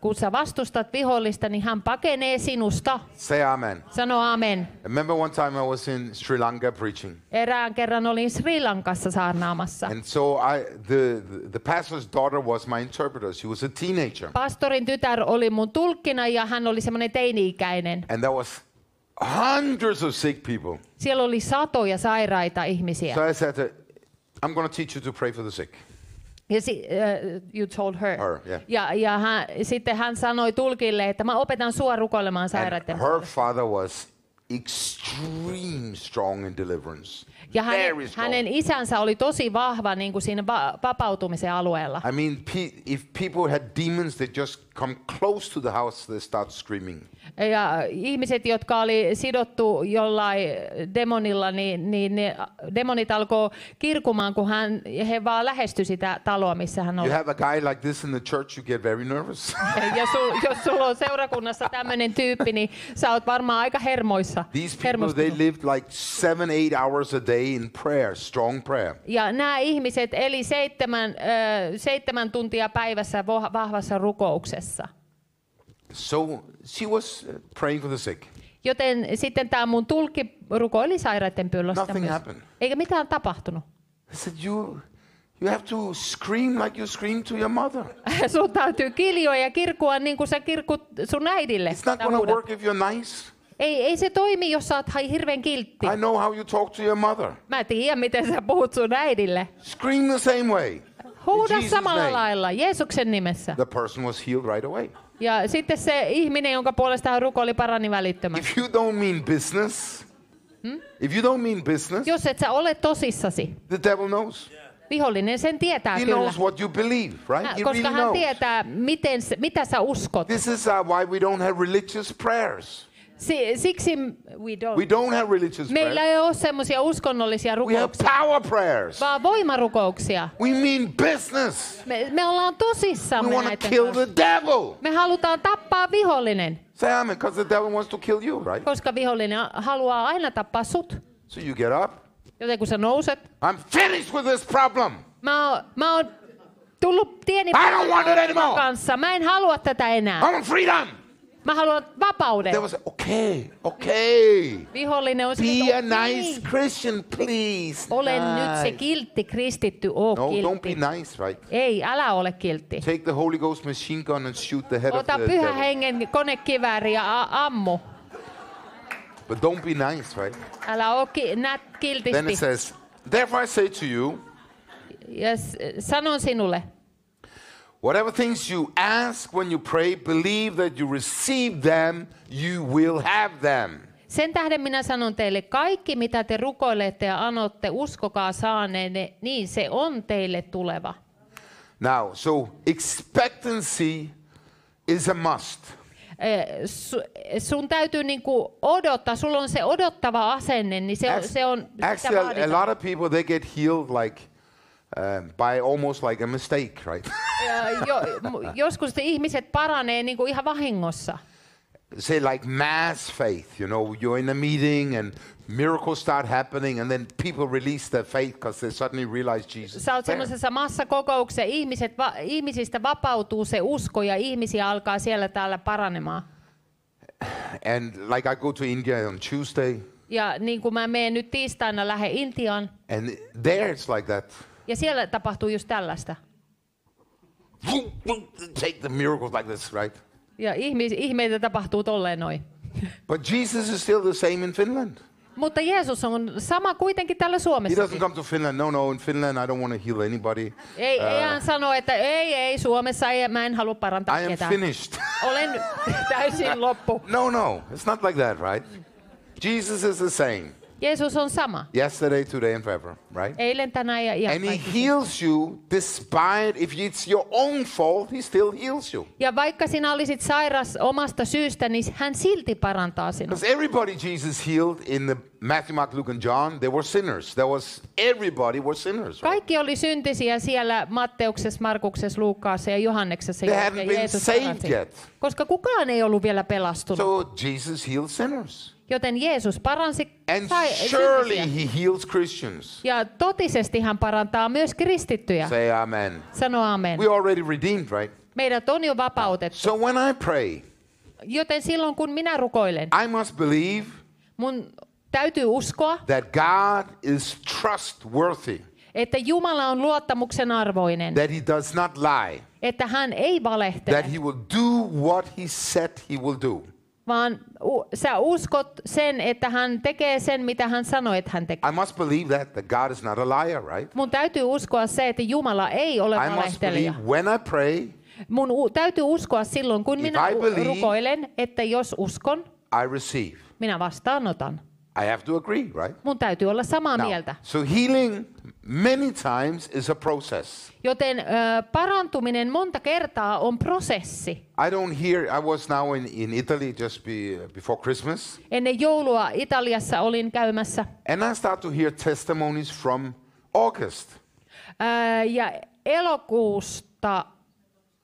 Kun sä vastustat vihollista, niin hän pakenee sinusta. Say amen. Sano amen. I remember one time I was in Sri Lanka preaching. Erään kerran olin Sri Lankassa saarnaamassa. And so I, the, the, pastor's daughter was my interpreter. She was a teenager. Pastorin tytär oli mun tulkkina ja hän oli semmoinen teini-ikäinen. And there was hundreds of sick people. Siellä oli satoja sairaita ihmisiä. So I said, I'm going to teach you to pray for the sick. Ja si, uh, you told her. Her, yeah. Ja, ja hän, sitten hän sanoi tulkille, että mä opetan sua rukoilemaan And sairaiden her puolesta. father was extreme strong in deliverance. Ja hänen, Very strong. hänen isänsä oli tosi vahva niin kuin siinä va- vapautumisen alueella. I mean, pe- if people had demons, they just come close to the house, they start screaming. Ja ihmiset, jotka oli sidottu jollain demonilla, niin, niin ne demonit alkoi kirkumaan, kun hän, he vaan lähestyi sitä taloa, missä hän oli. You have a guy like this in the church, you get very nervous. Ja sul, jos sulla on seurakunnassa tämmöinen tyyppi, niin sä oot varmaan aika hermoissa. These people, they lived like seven, eight hours a day in prayer, strong prayer. Ja nämä ihmiset eli seitsemän, ö, seitsemän tuntia päivässä vahvassa rukouksessa. So she was uh, praying for the sick. Joten sitten tämä mun tulkki rukoili sairaiden puolesta Nothing myös. happened. Eikä mitään tapahtunut. I said, you, you have to scream like you scream to your mother. (laughs) Sun täytyy kiljoa ja kirkua niin kuin sä kirkut sun äidille. It's not huudat. work if you're nice. Ei, ei se toimi, jos sä oot hirveän kiltti. I know how you talk to your mother. Mä tiedän, miten sä puhut sun äidille. Scream the same way. Huuda samalla name. lailla, Jeesuksen nimessä. The person was healed right away. Ja sitten se ihminen, jonka puolesta hän rukoili, parani välittömästi. If you don't mean business, if you don't mean business, Jos et sä ole tosissasi, the devil knows. vihollinen sen tietää He kyllä. knows what you believe, right? He Koska really hän knows. tietää, miten, mitä sä uskot. This is uh, why we don't have religious prayers. Si- Siksi we don't. We don't have religious meillä ei ole semmoisia uskonnollisia We have rukouksia, power prayers. vaan voimarukouksia. We mean business. Me, me ollaan We tosissamme want to näiden kill kanssa. the devil. Me halutaan tappaa vihollinen, Say amen, because the devil wants to kill you, right? koska vihollinen haluaa aina tappaa sut. So you get up. Joten kun sä nouset, I'm finished with this problem. mä oon, mä oon tullut tieni I don't want it anymore. kanssa. Mä en halua tätä enää. I want freedom. Mä haluan vapauden. There was okay, okay. Vihollinen on Be a nice "Okei, Christian, please. Olen nyt se Nice. kiltti kristitty, oo No, don't be kiltti. nice, right? Ei, älä ole kiltti. Take the Holy Ghost machine gun and shoot the head of Ota the pyhä devil. hengen konekivääri ja a- ammu. But don't be nice, right? Älä ole ki- nät Then kiltisti. it says, therefore I say to you, Ja s- sanon sinulle, whatever things you ask when you pray, believe that you receive them, you will have them. sen tähden minä sanon teille, kaikki mitä te rukoilette ja anotte, uskokaa saaneenne, niin se on teille tuleva. Now, so expectancy is a must. Su- Sun täytyy niinku odottaa, sulla on se odottava asenne, niin se on, se on Actually, a, lot of people they get healed like um, by almost like a mistake, right? Ja (laughs) jo, joskus ihmiset paranee niinku ihan vahingossa. Say like mass faith, you know, you're in a meeting and miracles start happening, and then people release their faith because they suddenly realize Jesus. Sä oot semmoisessa massakokouksessa, ihmiset, va, ihmisistä vapautuu se usko ja ihmisiä alkaa siellä täällä paranemaan. And like I go to India on Tuesday, Ja niin kuin mä menen nyt tiistaina lähde Intiaan, and there it's like that. Ja siellä tapahtuu just tällaista. Take the miracles like this, right? Ja ihmis, ihmeitä tapahtuu tolleen noin. (laughs) But Jesus is still the same in Finland. Mutta Jeesus on sama kuitenkin täällä He Suomessa. doesn't come to Finland. No, no, in Finland I don't want to heal anybody. Ei, ei hän sano, että ei, ei, Suomessa ei, mä en halua parantaa I am ketään. finished. (laughs) Olen (laughs) täysin loppu. no, no, it's not like that, right? Jesus is the same. Jeesus on sama. Yesterday, today, and forever, right? Eilen, tänään ja And he heals you despite if it's your own fault, he still heals you. Ja vaikka sinä olisit sairas omasta syystä, niin hän silti parantaa sinua. Because everybody Jesus healed in the Matthew, Mark, Luke, and John, they were sinners. There was everybody were sinners. Right? Kaikki oli syntisiä siellä Matteuksessa, Markuksessa, Luukkaassa ja Johanneksessa, They hadn't been saved yet. Koska kukaan ei ollut vielä pelastunut. So Jesus healed sinners. Joten Jeesus paransi And sai- surely syntisiä. he heals Christians. Ja totisesti hän parantaa myös kristittyjä. Say amen. Sano amen. We're already redeemed, right? Meidät on jo vapautettu. So when I pray, Joten silloin kun minä rukoilen, I must believe mun täytyy uskoa, that God is trustworthy, että Jumala on luottamuksen arvoinen, that he does not lie, että hän ei valehtele, that he will do what he said he will do. Vaan u- sä uskot sen, että hän tekee sen, mitä hän sanoi, että hän tekee. I must believe that, that God is not a liar, right? Mun täytyy uskoa se, että Jumala ei ole I must valehtelija. believe when I pray, Mun u- täytyy uskoa silloin, kun If minä I u- believe- rukoilen, että jos uskon, I receive. minä vastaanotan. I have to agree, right? Mun täytyy olla samaa Now, mieltä. so healing many times is a process. Joten ö, parantuminen monta kertaa on prosessi. I don't hear, I was now in, in Italy just be, before Christmas, Ennen joulua Italiassa olin käymässä and I start to hear testimonies from August. ää, ja elokuusta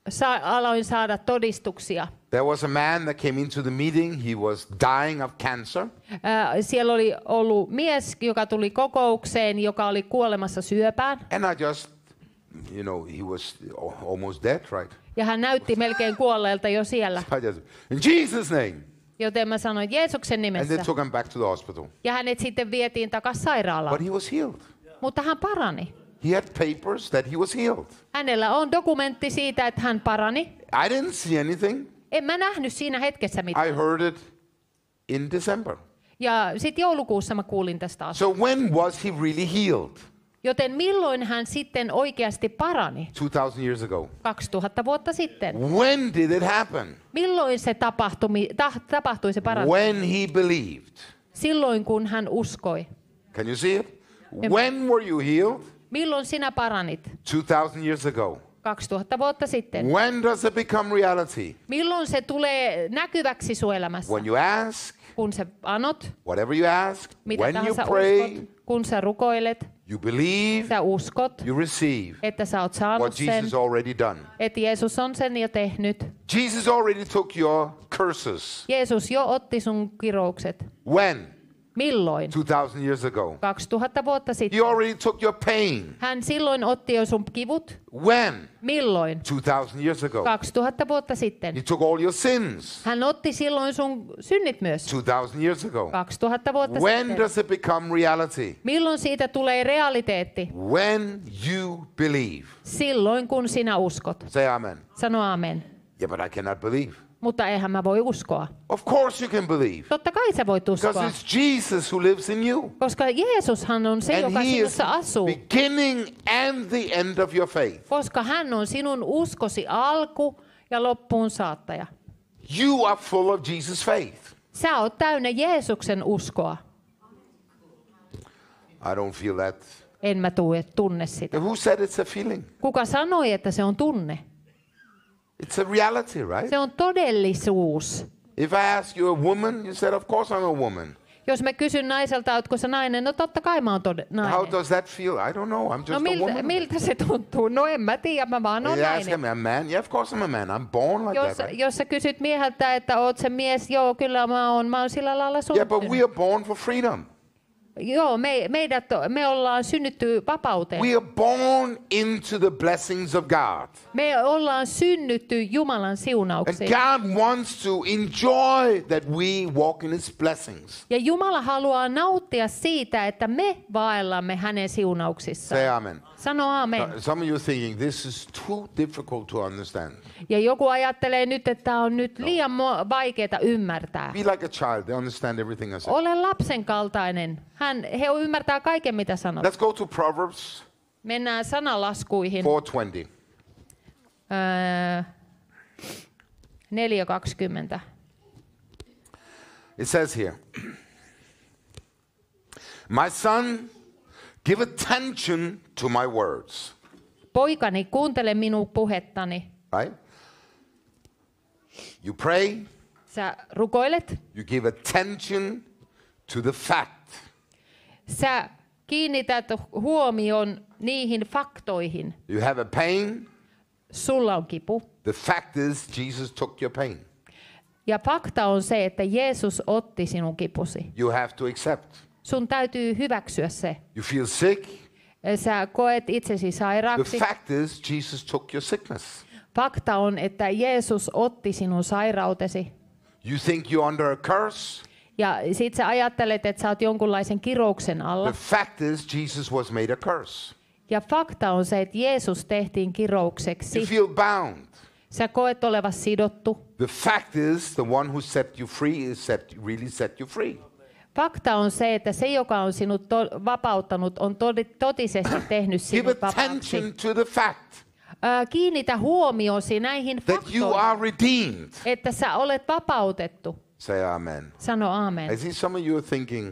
sa- aloin saada todistuksia. There was a man that came into the meeting, he was dying of cancer, Ää, Siellä oli ollut mies, joka tuli kokoukseen, joka oli kuolemassa syöpään. and I just, you know, he was al- almost dead, right? Ja hän näytti melkein kuolleelta jo siellä. (laughs) I just, in Jesus' name. Joten mä sanoin Jeesuksen And they nimessä. took him back to the hospital. Ja hänet sitten vietiin takaisin sairaalaan. But he was healed. Mutta hän parani. He had papers that he was healed. Hänellä on dokumentti siitä, että hän parani. I didn't see anything. En mä nähnyt siinä hetkessä mitään. I heard it in December. Ja sitten joulukuussa mä kuulin tästä asiasta. So when was he really healed? Joten milloin hän sitten oikeasti parani? 2000 years ago. 2000 vuotta sitten. When did it happen? Milloin se tapahtui, ta, tapahtui se parani? When he believed. Silloin kun hän uskoi. Can you see it? When were you healed? Milloin sinä paranit? 2000 years ago. 2000 vuotta sitten. When does it become reality? Milloin se tulee näkyväksi sun elämässä? When you ask, Kun sä anot, whatever you ask, mitä when you pray, uskot, kun sä rukoilet, you believe, sä uskot, you receive että sä oot saanut what sen, Jesus already done. että Jeesus on sen jo tehnyt. Jesus already took your curses. Jeesus jo otti sun kiroukset. When? Milloin? 2000 years ago. 2000 vuotta He sitten. already took your pain. Hän silloin otti jo sun kivut. When? Milloin? 2000 years ago. 2000 vuotta sitten. He took all your sins. Hän otti silloin sun synnit myös. 2000 years ago. 2000 vuotta When sitten. does it become reality? Milloin siitä tulee realiteetti? When you believe. Silloin kun sinä uskot. Say amen. Sano amen. Yeah, but I cannot believe. Mutta eihän mä voi uskoa. Of course you can believe. Totta kai sä voit Because uskoa. it's Jesus who lives in you. Koska Jeesushan on se, And joka he is sinussa asuu. beginning and the end of your faith. Koska hän on sinun uskosi alku ja loppuun saattaja. You are full of Jesus' faith. Sä oot täynnä Jeesuksen uskoa. I don't feel that. En mä tunne sitä. Who said it's a feeling? Kuka sanoi, että se on tunne? It's a reality, right? Se on todellisuus. If I ask you a woman, you said, Of course I'm a woman. Jos mä kysyn naiselta, ootko sä nainen? No totta kai mä oon tod- How nainen. does that feel? I don't know. I'm just No a miltä, woman. miltä se tuntuu? No en mä tiedä, mä vaan oon ask nainen. him, a man? Yeah, of course I'm a man. I'm born like Jos, that. Right? jos sä kysyt mieheltä, että oot se mies, joo, kyllä mä oon, mä oon sillä lailla Yeah, but we syntynyt. are born for freedom. Joo, me, meidät, me ollaan synnytty vapauteen. We are born into the blessings of God. Me ollaan synnytty Jumalan And siunauksiin. God wants to enjoy that we walk in His blessings. Ja Jumala haluaa nauttia siitä, että me vaellamme hänen Say siunauksissaan. Amen. Sano amen. Uh, Some of you thinking this is too difficult to understand. Ja joku ajattelee nyt, että tämä on nyt liian vaikeaa ymmärtää. Be like a child; they understand everything I say. Ole lapsen kaltainen. Hän, he ymmärtää kaiken, mitä sanot. Let's go to Proverbs Mennään sanalaskuihin. 4:20. Öö, 4.20. It says here, "My son, give attention to my words." Poikani, kuuntele minun puhettani. Right? You pray. Sä rukoilet, You give attention to the fact. sä kiinnität huomion niihin faktoihin. You have a pain. Sulla on kipu. The fact is, Jesus took your pain. Ja fakta on se, että Jeesus otti sinun kipusi. You have to accept. Sun täytyy hyväksyä se. You feel sick. Sä koet itsesi The sairaaksi. fact is, Jesus took your sickness. Fakta on, että Jeesus otti sinun sairautesi. You think you're under a curse. Ja sit sä ajattelet, että sä oot jonkunlaisen kirouksen The alla. fact is, Jesus was made a curse. Ja fakta on se, että Jeesus tehtiin You kiroukseksi. feel bound. Sä koet olevasi sidottu. The fact is, the one who set you free is set, really set you free. Fakta on se, että se, joka on sinut to- vapauttanut, on todi- totisesti tehnyt (coughs) Give sinut vapaaksi. attention to the fact Ää, Kiinnitä huomiosi näihin that you faktoihin, are redeemed. että sä olet vapautettu. Say amen. Sano amen. I see some of you are thinking,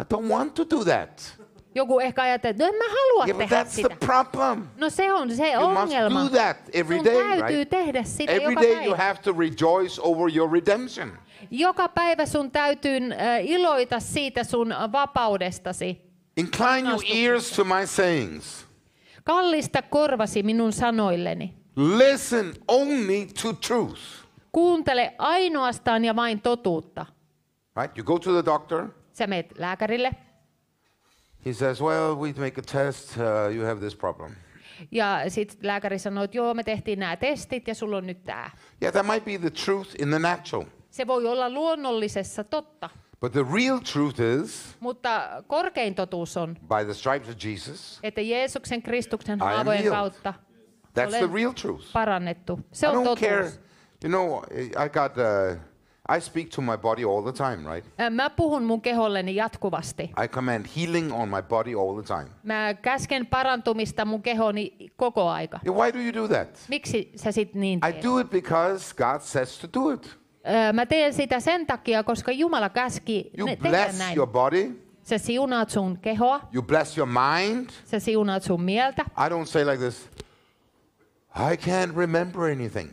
I don't want to do that. Joku ehkä ajattelee, että no en mä halua Yeah, but tehdä that's sitä. the problem. No se on se You must ongelma. do that every Sun day, täytyy right? tehdä sitä Every joka day you päivä. have to rejoice over your redemption. Joka päivä sun täytyy äh, iloita siitä sun vapaudestasi. Incline your ears to my sayings. Kallista korvasi minun sanoilleni. Listen only to truth. Kuuntele ainoastaan ja vain totuutta. Right? You go to the doctor. Sä meet lääkärille He says, Well, we make a test. Uh, you have this problem. ja sitten lääkäri sanoo, että joo, me tehtiin nämä testit ja sulla on nyt tämä. Yeah, that might be the truth in the natural. Se voi olla luonnollisessa totta, But the real truth is, mutta korkein totuus on, by the stripes of Jesus, että Jeesuksen Kristuksen haavojen kautta that's the Olen real truth. parannettu. Se I on don't care. totuus. You know, I got uh, I speak to my body all the time, right? Mä puhun mun keholleni jatkuvasti. I command healing on my body all the time. Mä käsken parantumista mun kehoni koko aika. Why do you do that? Miksi sä sit niin I teet? do it because God says to do it. Mä teen sitä sen takia, koska Jumala käski You ne- tehdä bless näin. your body, Sä siunaat sun kehoa, you bless your mind. sä siunaat sun mieltä. I don't say like this, I can't remember anything.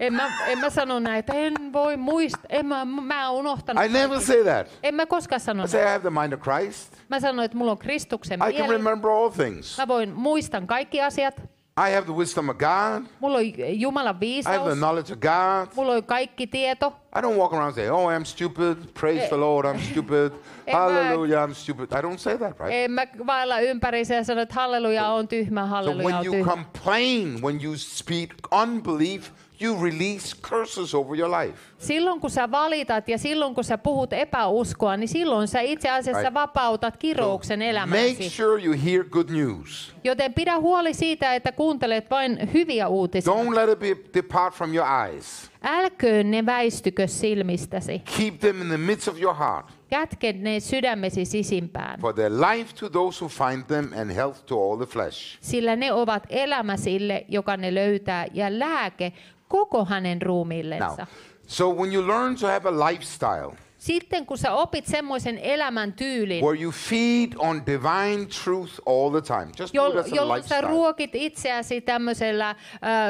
En mä, en mä sano näin, että en voi muistaa, en mä, mä oon unohtanut. I never say that. En mä koskaan sano I say näin. I have the mind of Christ. Mä sanon, että mulla on Kristuksen I can mieli. remember all things. Mä voin muistan kaikki asiat. I have the wisdom of God. Mulla eh, on Jumalan I have the knowledge of God. Mulla on kaikki tieto. I don't walk around and say, oh, I'm stupid. Praise the Lord, I'm stupid. (laughs) Hallelujah, I'm stupid. I don't say that, right? En mä vailla ympäri ja sano, että halleluja on tyhmä, So halleluja when on you tyhmä. complain, when you speak unbelief, you release curses over your life. Silloin kun sä valitat ja silloin kun sä puhut epäuskoa, niin silloin sä itse asiassa Right. vapautat kirouksen Make elämäsi. sure you hear good news. Joten pidä huoli siitä, että kuuntelet vain hyviä uutisia. Don't let it be, depart from your eyes. Älköön ne väistykö silmistäsi. Keep them in the midst of your heart. Kätke ne sydämesi sisimpään. For their life to those who find them and health to all the flesh. Sillä ne ovat elämä sille, joka ne löytää, ja lääke koko hänen Now, ruumiillensa. so when you learn to have a lifestyle Sitten kun sä opit semmoisen elämän tyylin, where you feed on divine truth all the time, just do it jol- as a jolloin sä ruokit itseäsi tämmöisellä ä,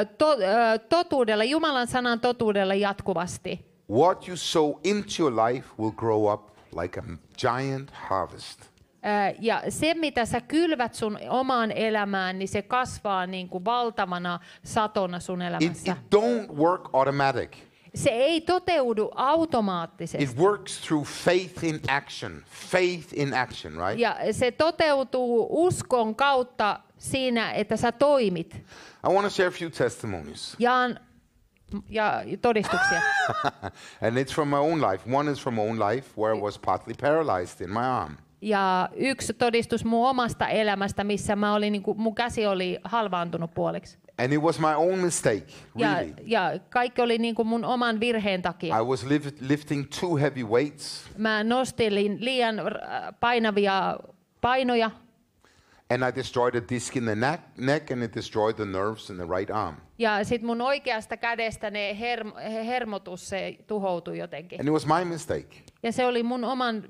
to, ä, totuudella, Jumalan sanan totuudella jatkuvasti. What you sow into your life will grow up like a giant harvest. Ja se, mitä sä kylvät sun omaan elämään, niin se kasvaa niin kuin valtavana satona sun It, elämässä. it don't work automatic. Se ei toteudu automaattisesti. It works through faith in action. Faith in action, right? Ja se toteutuu uskon kautta siinä, että sä toimit. I want to share a few testimonies. Jaan ja todistuksia. (laughs) and it's from my own life. One is from my own life where I was partly paralyzed in my arm. Ja yksi todistus mun omasta elämästä, missä mä olin, niin kuin, mun käsi oli halvaantunut puoliksi. And it was my own mistake, Ja, really. ja kaikki oli niin kuin mun oman virheen takia. I was lift, lifting too heavy weights Mä nostelin liian äh, painavia painoja and I destroyed a disc in the neck, neck and it destroyed the nerves in the right arm. ja sit mun oikeasta kädestä ne herm- hermotus se tuhoutui jotenkin. And it was my mistake. Ja se oli mun oman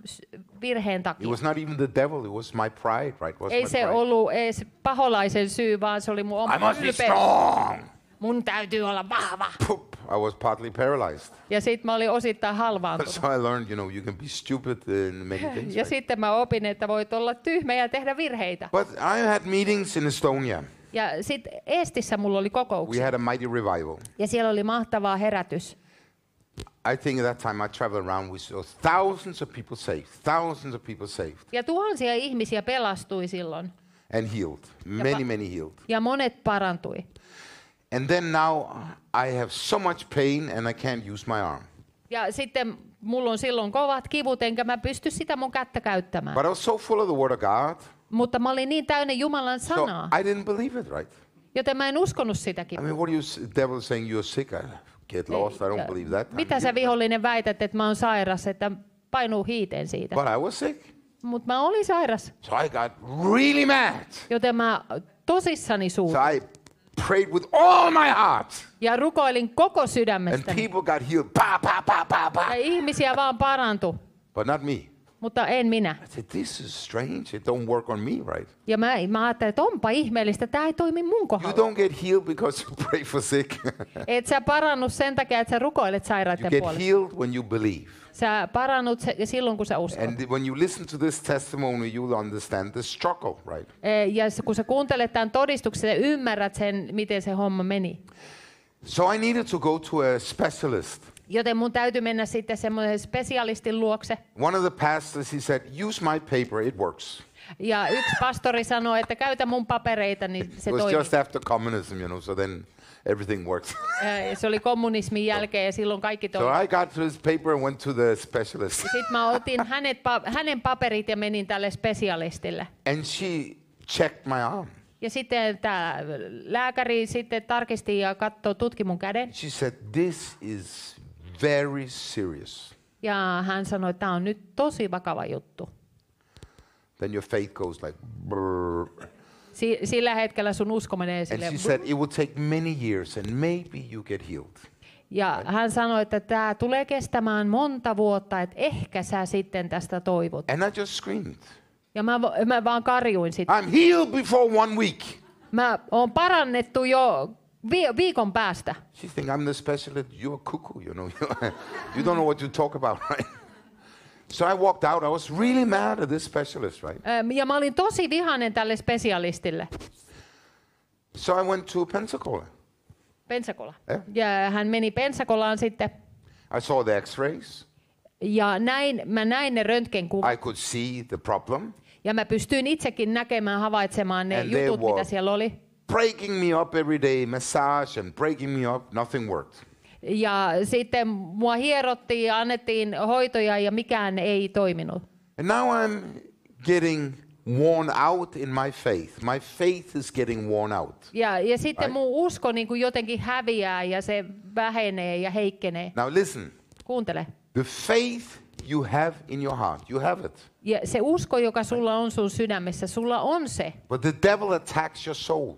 virheen It takia. was not even the devil, it was my pride, right? It was Ei se pride. ollut edes paholaisen syy, vaan se oli mun oma I must be ylpeys. strong. Mun täytyy olla vahva. Poop. I was partly paralyzed. Ja sit mä olin osittain halvaantunut. So I learned, you know, you can be stupid in many things. Ja right? sitten mä opin, että voit olla tyhmä ja tehdä virheitä. But I had meetings in Estonia. Ja sitten Eestissä mulla oli We kokouksia. had a mighty revival. Ja siellä oli mahtavaa herätys. I think at that time I traveled around, we saw thousands of people saved, thousands of people saved Ja tuhansia ihmisiä pelastui silloin. and healed. Many, many healed. Ja monet parantui. And then now I have so much pain and I can't use my arm. Ja sitten mulla on silloin kovat kivut, enkä mä pysty sitä mun kättä käyttämään. But I was so full of the Word of God, Mutta mä olin niin täynnä Jumalan so sanaa, I didn't believe it, right? joten mä en uskonut I sitäkin. mean, what are you, devil saying you're sick? Get lost. I don't believe that. Mitä sä vihollinen väität, että mä oon sairas, että painuu hiiteen siitä? But I was sick. Mutta mä olin sairas, So I got really mad. joten mä tosissani So suutin. I prayed with all my heart. Ja rukoilin koko And sydämestäni. people got healed. Pa, pa, pa, pa, pa. Ja ihmisiä vaan parantui, But not me. Mutta en minä. Said, this is strange. It don't work on me, right? Ja mä, mä ajattelin, että onpa ihmeellistä, tämä ei toimi mun You kohdalla. don't get healed because you pray for sick. (laughs) Et sä parannut sen takia, että sä rukoilet you sairaiden get puolesta. healed when you believe. Sä parannut se, silloin, kun sä uskot. And when you listen to this testimony, you'll understand the struggle, right? E, Ja kun sä kuuntelet tämän todistuksen, sä ymmärrät sen, miten se homma meni. So I needed to go to a specialist. Joten mun täytyy mennä sitten semmoisen spesialistin luokse. One of the pastors, he said, use my paper, it works. Ja yksi pastori sanoi, että käytä mun papereita, niin se It was toimii. just after communism, you know, so then everything works. (laughs) Se oli kommunismin jälkeen ja silloin kaikki so toimi. I got his paper and went to the specialist. Sitten mä otin hänet, pa- hänen paperit ja menin tälle spesialistille. And she checked my arm. Ja sitten tämä lääkäri sitten tarkisti ja katsoi, tutki mun käden. She said, this is very serious. Ja hän sanoi, että tämä on nyt tosi vakava juttu. Then your faith goes like, brrr. Si- sillä hetkellä sun usko menee And sille. she said, it will take many years and maybe you get healed. Ja hän sanoi, että tämä tulee kestämään monta vuotta, että ehkä sä sitten tästä toivot. And I just screamed, Ja mä, mä vaan karjuin sitten. I'm healed before one week. Mä oon parannettu jo vi- viikon päästä. She think I'm the specialist. You're cuckoo, you know. (laughs) you don't know what you talk about, (laughs) right? So I walked out. I was really mad at this specialist, right? Ja mä olin tosi vihainen tälle spesialistille. So I went to Pensacola. Pensacola. Eh? Ja hän meni Pensacolaan sitten. I saw the x-rays. Ja näin, mä näin ne röntgenkuvat. I could see the problem. Ja mä pystyin itsekin näkemään, havaitsemaan ne And they jutut, were- mitä siellä oli. Breaking me up every day, massage and breaking me up. Nothing worked. Ja sitten mua hierottiin ja annettiin hoitoja ja mikään ei toiminut. And now I'm getting worn out in my faith. My faith is getting worn out. Ja, ja sitten Right. mun usko niin kuin jotenkin häviää ja se vähenee ja heikkenee. Now listen, Kuuntele. the faith you have in your heart, you have it. Ja se usko, joka sulla on sun sydämessä, sulla on se. But the devil attacks your soul.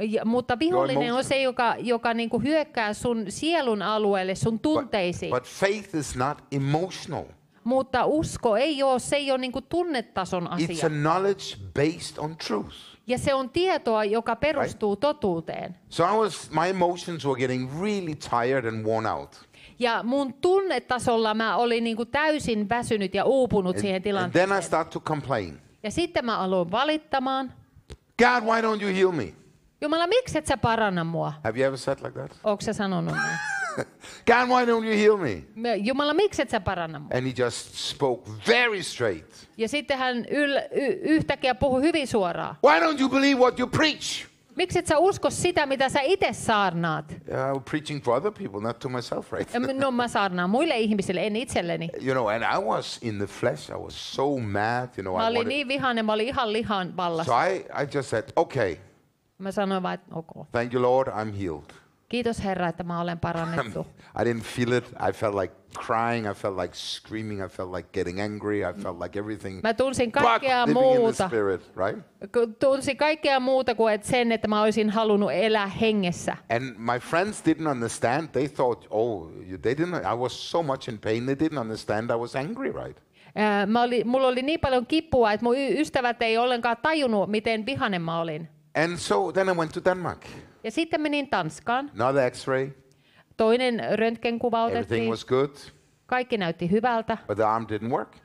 Ja, mutta vihollinen on se, joka, joka niin kuin hyökkää sun sielun alueelle, sun But, tunteisiin. but faith is not emotional. mutta usko ei ole, se ei ole niin kuin tunnetason It's asia. a knowledge based on truth. Ja se on tietoa, joka perustuu totuuteen. So I was my emotions were getting really tired and worn out. Ja mun tunnetasolla mä olin niin kuin täysin väsynyt ja uupunut siihen And then I tilanteeseen. start to complain. Ja sitten mä aloin valittamaan. God, why don't you heal me? Jumala, miksi et sä paranna mua? Have you ever said like that? Onko sä sanonut näin? (laughs) God, why don't you heal me? Jumala, miksi et sä paranna mua? And he just spoke very straight. Ja sitten hän yl, y, yhtäkkiä puhui hyvin suoraan. Why don't you believe what you preach? Miksi et sä usko sitä, mitä sä itse saarnaat? Yeah, I'm preaching for other people, not to myself, right? No mä saarnaan muille ihmisille, en itselleni. You know, and I was in the flesh. I was so mad, you know. Mä I olin wanted, niin vihainen, mä olin ihan lihan so vallassa. I, I just said, okay, Mä sanoin vaan, että ok. thank you, Lord, I'm healed. Kiitos Herra, että mä olen parannettu. (laughs) I didn't feel it. I felt like crying. I felt like screaming. I felt like getting angry. I felt like everything. Mä tunsin kaikkea muuta. spirit, right? Tunsin kaikkea muuta kuin että sen, että mä olisin halunnut elää hengessä. And my friends didn't understand. They thought, oh, they didn't. I was so much in pain. They didn't understand. I was angry, right? Mä oli, mulla oli niin paljon kipua, että mun ystävät ei ollenkaan tajunnut, miten vihanen mä olin. And so then I went to Denmark. Ja sitten menin Tanskaan. Another X-ray. Toinen röntgenkuva Everything otettiin. was good, Kaikki näytti hyvältä, but the arm didn't work.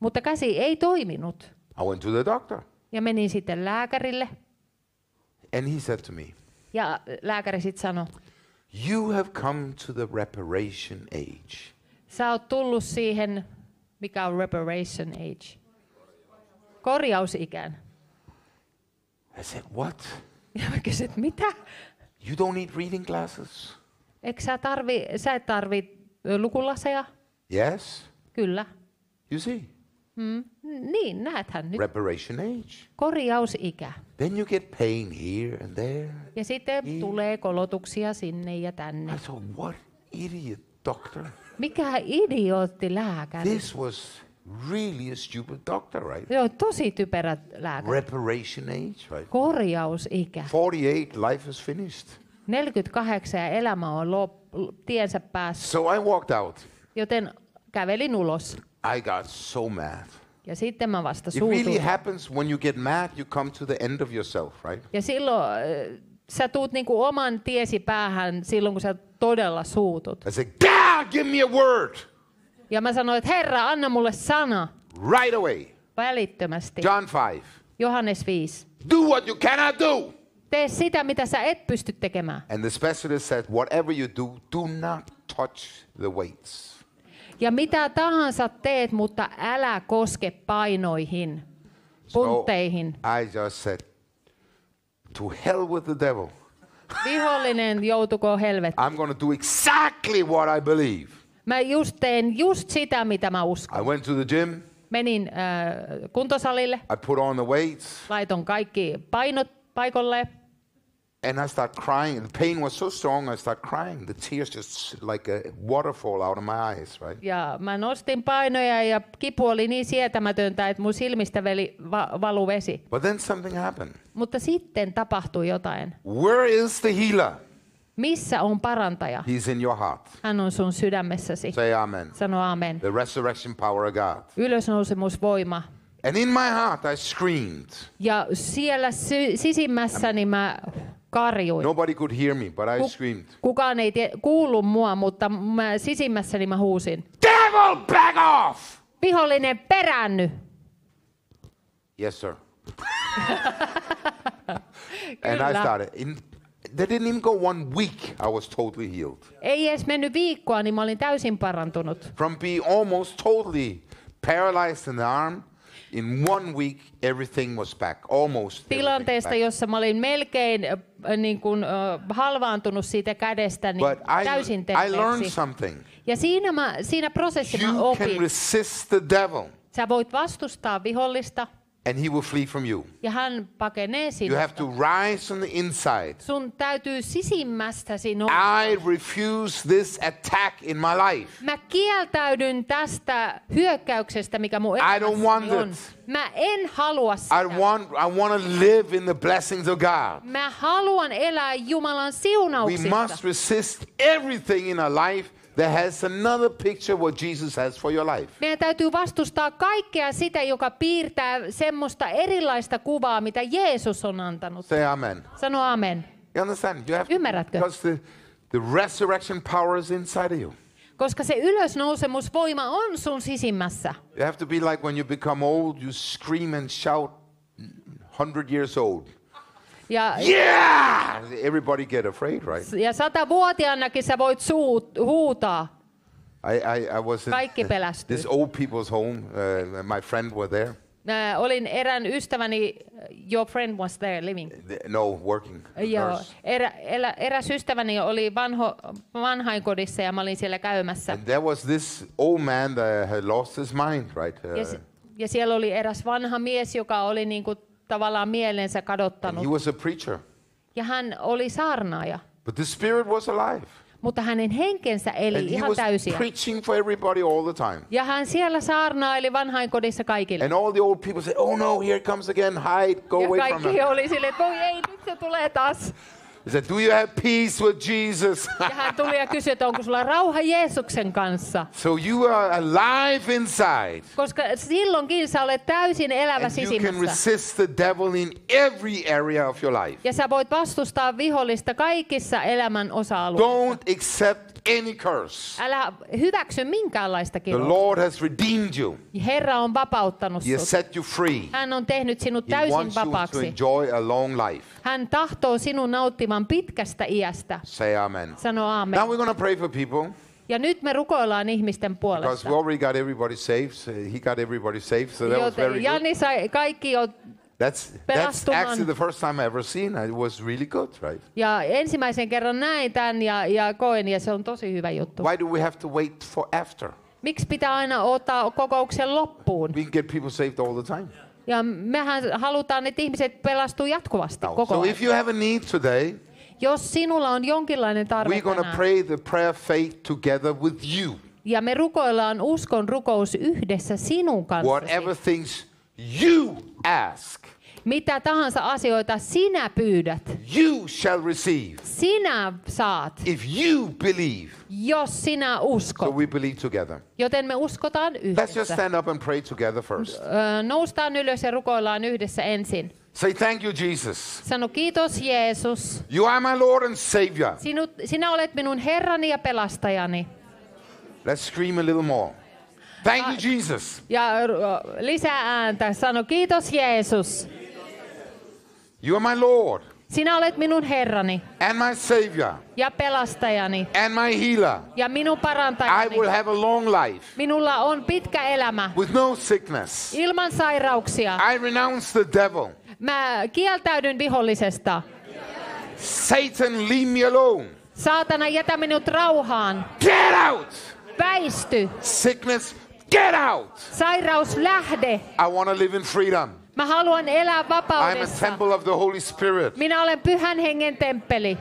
mutta käsi ei toiminut. I went to the doctor, Ja menin sitten lääkärille. and he said to me, Ja lääkäri sitten sanoi, "You have come to the reparation age." sä oot tullut siihen, mikä on reparation age. Korjausikään. I said, "What? (laughs) Ja mä kysyin, mitä? You don't need reading glasses?" Eikö sä, tarvi, sä et tarvi lukulaseja? Yes. Kyllä. You see, Mm. Niin, näethän nyt. reparation age. Korjausikä. Then you get pain here and there. Ja sitten Niin. tulee kolotuksia sinne ja tänne. I thought, what idiot doctor? Mikä idiootti lääkäri. This was really a stupid doctor, right? Joo, tosi typerä lääkäri. Reparation age, right? Korjausikä. 48, life is finished. 48 ja elämä on lop- tiensä päässä. So I walked out. Joten kävelin ulos. I got so mad. Ja sitten mä vasta It really happens when you get mad, you come to the end of yourself, right? Ja silloin äh, sä tuut niinku oman tiesi päähän silloin, kun sä todella suutut. I said, God, give me a word Ja mä sanoin, että Herra, anna mulle sana right away. välittömästi. John 5. Johannes 5. Do what you cannot do. Tee sitä, mitä sä et pysty tekemään. And the specialist said, whatever you do, do not touch the weights. Ja mitä tahansa teet, mutta älä koske painoihin, puntteihin. I just said, to hell with the devil. Vihollinen joutuko helvettiin. I'm going to do exactly what I believe. Mä just teen just sitä, mitä mä uskon. I went to the gym. Menin äh, kuntosalille, I put on the weights. laiton kaikki painot paikolle. And I start crying. The pain was so strong, I start crying. The tears just like a waterfall out of my eyes, right? Ja mä nostin painoja ja kipu oli niin sietämätöntä, että mun silmistä veli va- valu vesi. But then something happened. Mutta sitten tapahtui jotain. Where is the healer? Missä on parantaja? He's in your heart. Hän on sun sydämessäsi. Say amen. Sano amen. The resurrection power of God. Ylösnousemusvoima. And in my heart, I screamed. Ja siellä sy- sisimmässäni mä karjuin. Nobody could hear me, but I Ku- screamed. Kukaan ei tie- kuullut mua, mutta mä sisimmässäni mä huusin. Devil, back off! Vihollinen peräänny. Yes, sir. (laughs) and I started. In, they didn't even go one week. I was totally healed. Ei edes mennyt viikkoa, niin mä olin täysin parantunut. From being almost totally paralyzed in the arm, in one week, everything was back. Almost. Tilanteesta, back. jossa mä olin melkein äh, niin kuin, äh, halvaantunut siitä kädestä, niin But I, täysin I learned terveeksi. something. Ja siinä, mä, siinä prosessissa mä You can resist the devil, Sä voit vastustaa vihollista and he will flee from you. ja hän pakenee You sinusta. have to rise on the inside. Sun täytyy sisimmästäsi no. I refuse this attack in my life. Mä kieltäydyn tästä hyökkäyksestä, mikä mun I don't want on. it. Mä en halua sitä. I want, I want to live in the blessings of God. Mä haluan elää Jumalan We siunauksista. must resist everything in our life that has another picture what Jesus has for your life. Meidän täytyy vastustaa kaikkea sitä, joka piirtää semmoista erilaista kuvaa, mitä Jeesus on antanut. Say amen. Sano amen. You understand? You have Ymmärrätkö? because the, the resurrection power is inside of you. Koska se ylösnousemusvoima on sun sisimmässä. You have to be like when you become old, you scream and shout, 100 years old. Ja, Yeah! Everybody get afraid, right? ja satavuotiaanakin sä voit suut, huutaa. I, I, I was in Kaikki pelästyy. this old people's home. Uh, my friend were there. Mä olin erään ystäväni, your friend was there living. Th- No, working. Joo, erä, erä, eräs ystäväni oli vanho, vanhainkodissa ja mä olin siellä käymässä. And there was this old man that had lost his mind, right? Uh, Ja, ja siellä oli eräs vanha mies, joka oli niin kuin tavallaan mielensä and he kadottanut. was a preacher. Ja hän oli saarnaaja. But the spirit was alive. Mutta hänen henkensä eli And he ihan täysiä. preaching for everybody all the time. Ja hän siellä saarnaili vanhainkodissa kaikille. And all the old people said, Oh no, here comes again. Hide, go Ja away from kaikki him. oli silleen, että voi ei, nyt se tulee taas. (laughs) He said, Do you have peace with Jesus? (laughs) Ja hän tuli ja kysyi, että onko sulla rauha Jeesuksen kanssa. so you are alive inside. Koska silloinkin sä olet täysin elävä And you can resist the devil in every area of your life. Ja sä voit vastustaa vihollista kaikissa elämän osa-alueissa. Don't accept any curse. Älä hyväksy minkäänlaista The kiroa. Lord has redeemed you. Herra on vapauttanut He has set you free. Hän on tehnyt sinut He täysin wants you to vapaaksi. enjoy a long life. Hän tahtoo sinun nauttivan pitkästä iästä. Say amen. Sano aamen. Now we're going to pray for people Ja nyt me rukoillaan ihmisten because puolesta. we already got everybody saved. So He got everybody saved, so that was very Joten good. Jani sai kaikki jo, That's that's actually the first time I ever seen. it. Was really good, right? ja ensimmäisen kerran näin tämän ja, ja koen, ja se on tosi hyvä juttu. Why do we have to wait for after? Miksi pitää aina ottaa kokouksen loppuun? We can get people saved all the time. Ja mehän halutaan, että ihmiset pelastuu jatkuvasti Now, koko so ajan. if you have a need today, Jos sinulla on jonkinlainen tarve we're to tänään, pray the prayer faith together with you. ja me rukoillaan uskon rukous yhdessä sinun kanssasi, Whatever things you ask, mitä tahansa asioita sinä pyydät, you shall receive. sinä saat, If you believe, jos sinä so uskot. we believe together. Joten me uskotaan Let's just yhdessä. stand up and pray together first. Noustaan ylös ja rukoillaan yhdessä ensin. Say, Thank you, Jesus. Sano kiitos Jeesus. You are my Lord and Savior. Sinut, sinä olet minun Herrani ja pelastajani. Let's scream a little more. Thank you, Jesus. Ja lisää ääntä. Sano kiitos Jeesus. You are my Lord Sinä olet minun Herrani and my Savior ja pelastajani and my healer. ja minun I parantajani. will have a long life Minulla on pitkä elämä with no sickness. ilman sairauksia. I renounce the devil. Mä kieltäydyn vihollisesta. Satan, leave me alone. Saatana, jätä minut rauhaan. Get out. Väisty. Sickness, get out. Sairaus, lähde. I want to live in freedom. Mä haluan elää I'm a vapaudessa. temple of the Holy Spirit. Minä olen pyhän hengen temppeli.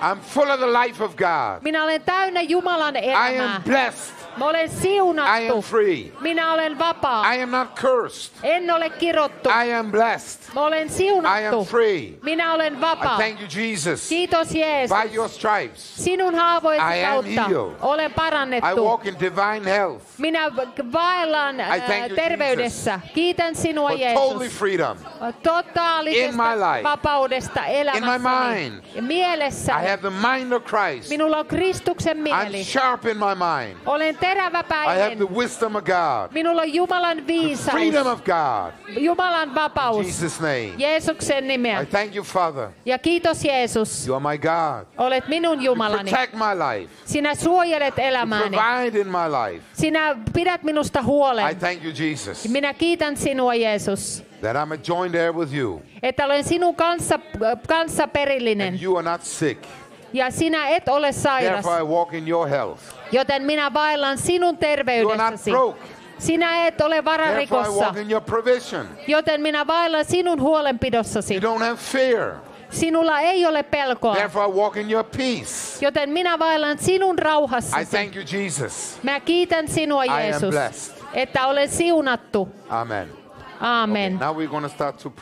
I'm full of the life of God. Minä olen täynnä Jumalan I elämää. am blessed. Mä olen I am siunattu. free. Minä olen vapaa. I am not cursed. En ole kirottu. I am blessed. Mä olen I am siunattu. free. Minä olen I vapaa. thank you, Jesus. Kiitos Jeesus. By your stripes, Sinun haavoisi I am kautta healed. olen I parannettu. walk in divine health Minä vaellan you, terveydessä. Kiitän sinua for totally Jeesus. freedom. In Totaalisesta my life. vapaudesta elämässäni. mind. Mielessä. I have the mind of Christ. Minulla on Kristuksen I'm mieli. sharp in my mind. Olen I have the wisdom of God, Minulla on Jumalan the viisaus. freedom of God. Jumalan In vapaus. Jesus' name. Jeesuksen. I thank you, Father. Ja kiitos Jeesus. You are my God. Olet minun Jumalani. Protect my life. Sinä suojelet elämääni. Provide in my life. Sinä pidät minusta I huolen. thank you, Jesus, Minä kiitän sinua Jeesus. that I'm a joint heir with you Että olen sinun kanssa, kanssa perillinen. and you are not sick. Ja sinä et ole sairas. Therefore, I walk in your health. Joten minä vaellan sinun You are not terveydessäsi. broke. Sinä et ole Therefore, I vararikossa. walk in your. Joten minä vaellan sinun huolenpidossasi. You don't have fear. Sinulla ei ole pelkoa. Therefore, I walk in your peace. Joten minä vaellan sinun I rauhassasi. thank you, Jesus. Mä kiitän sinua am Jeesus, blessed. että olen siunattu. Amen. Aamen. Now we're going to start to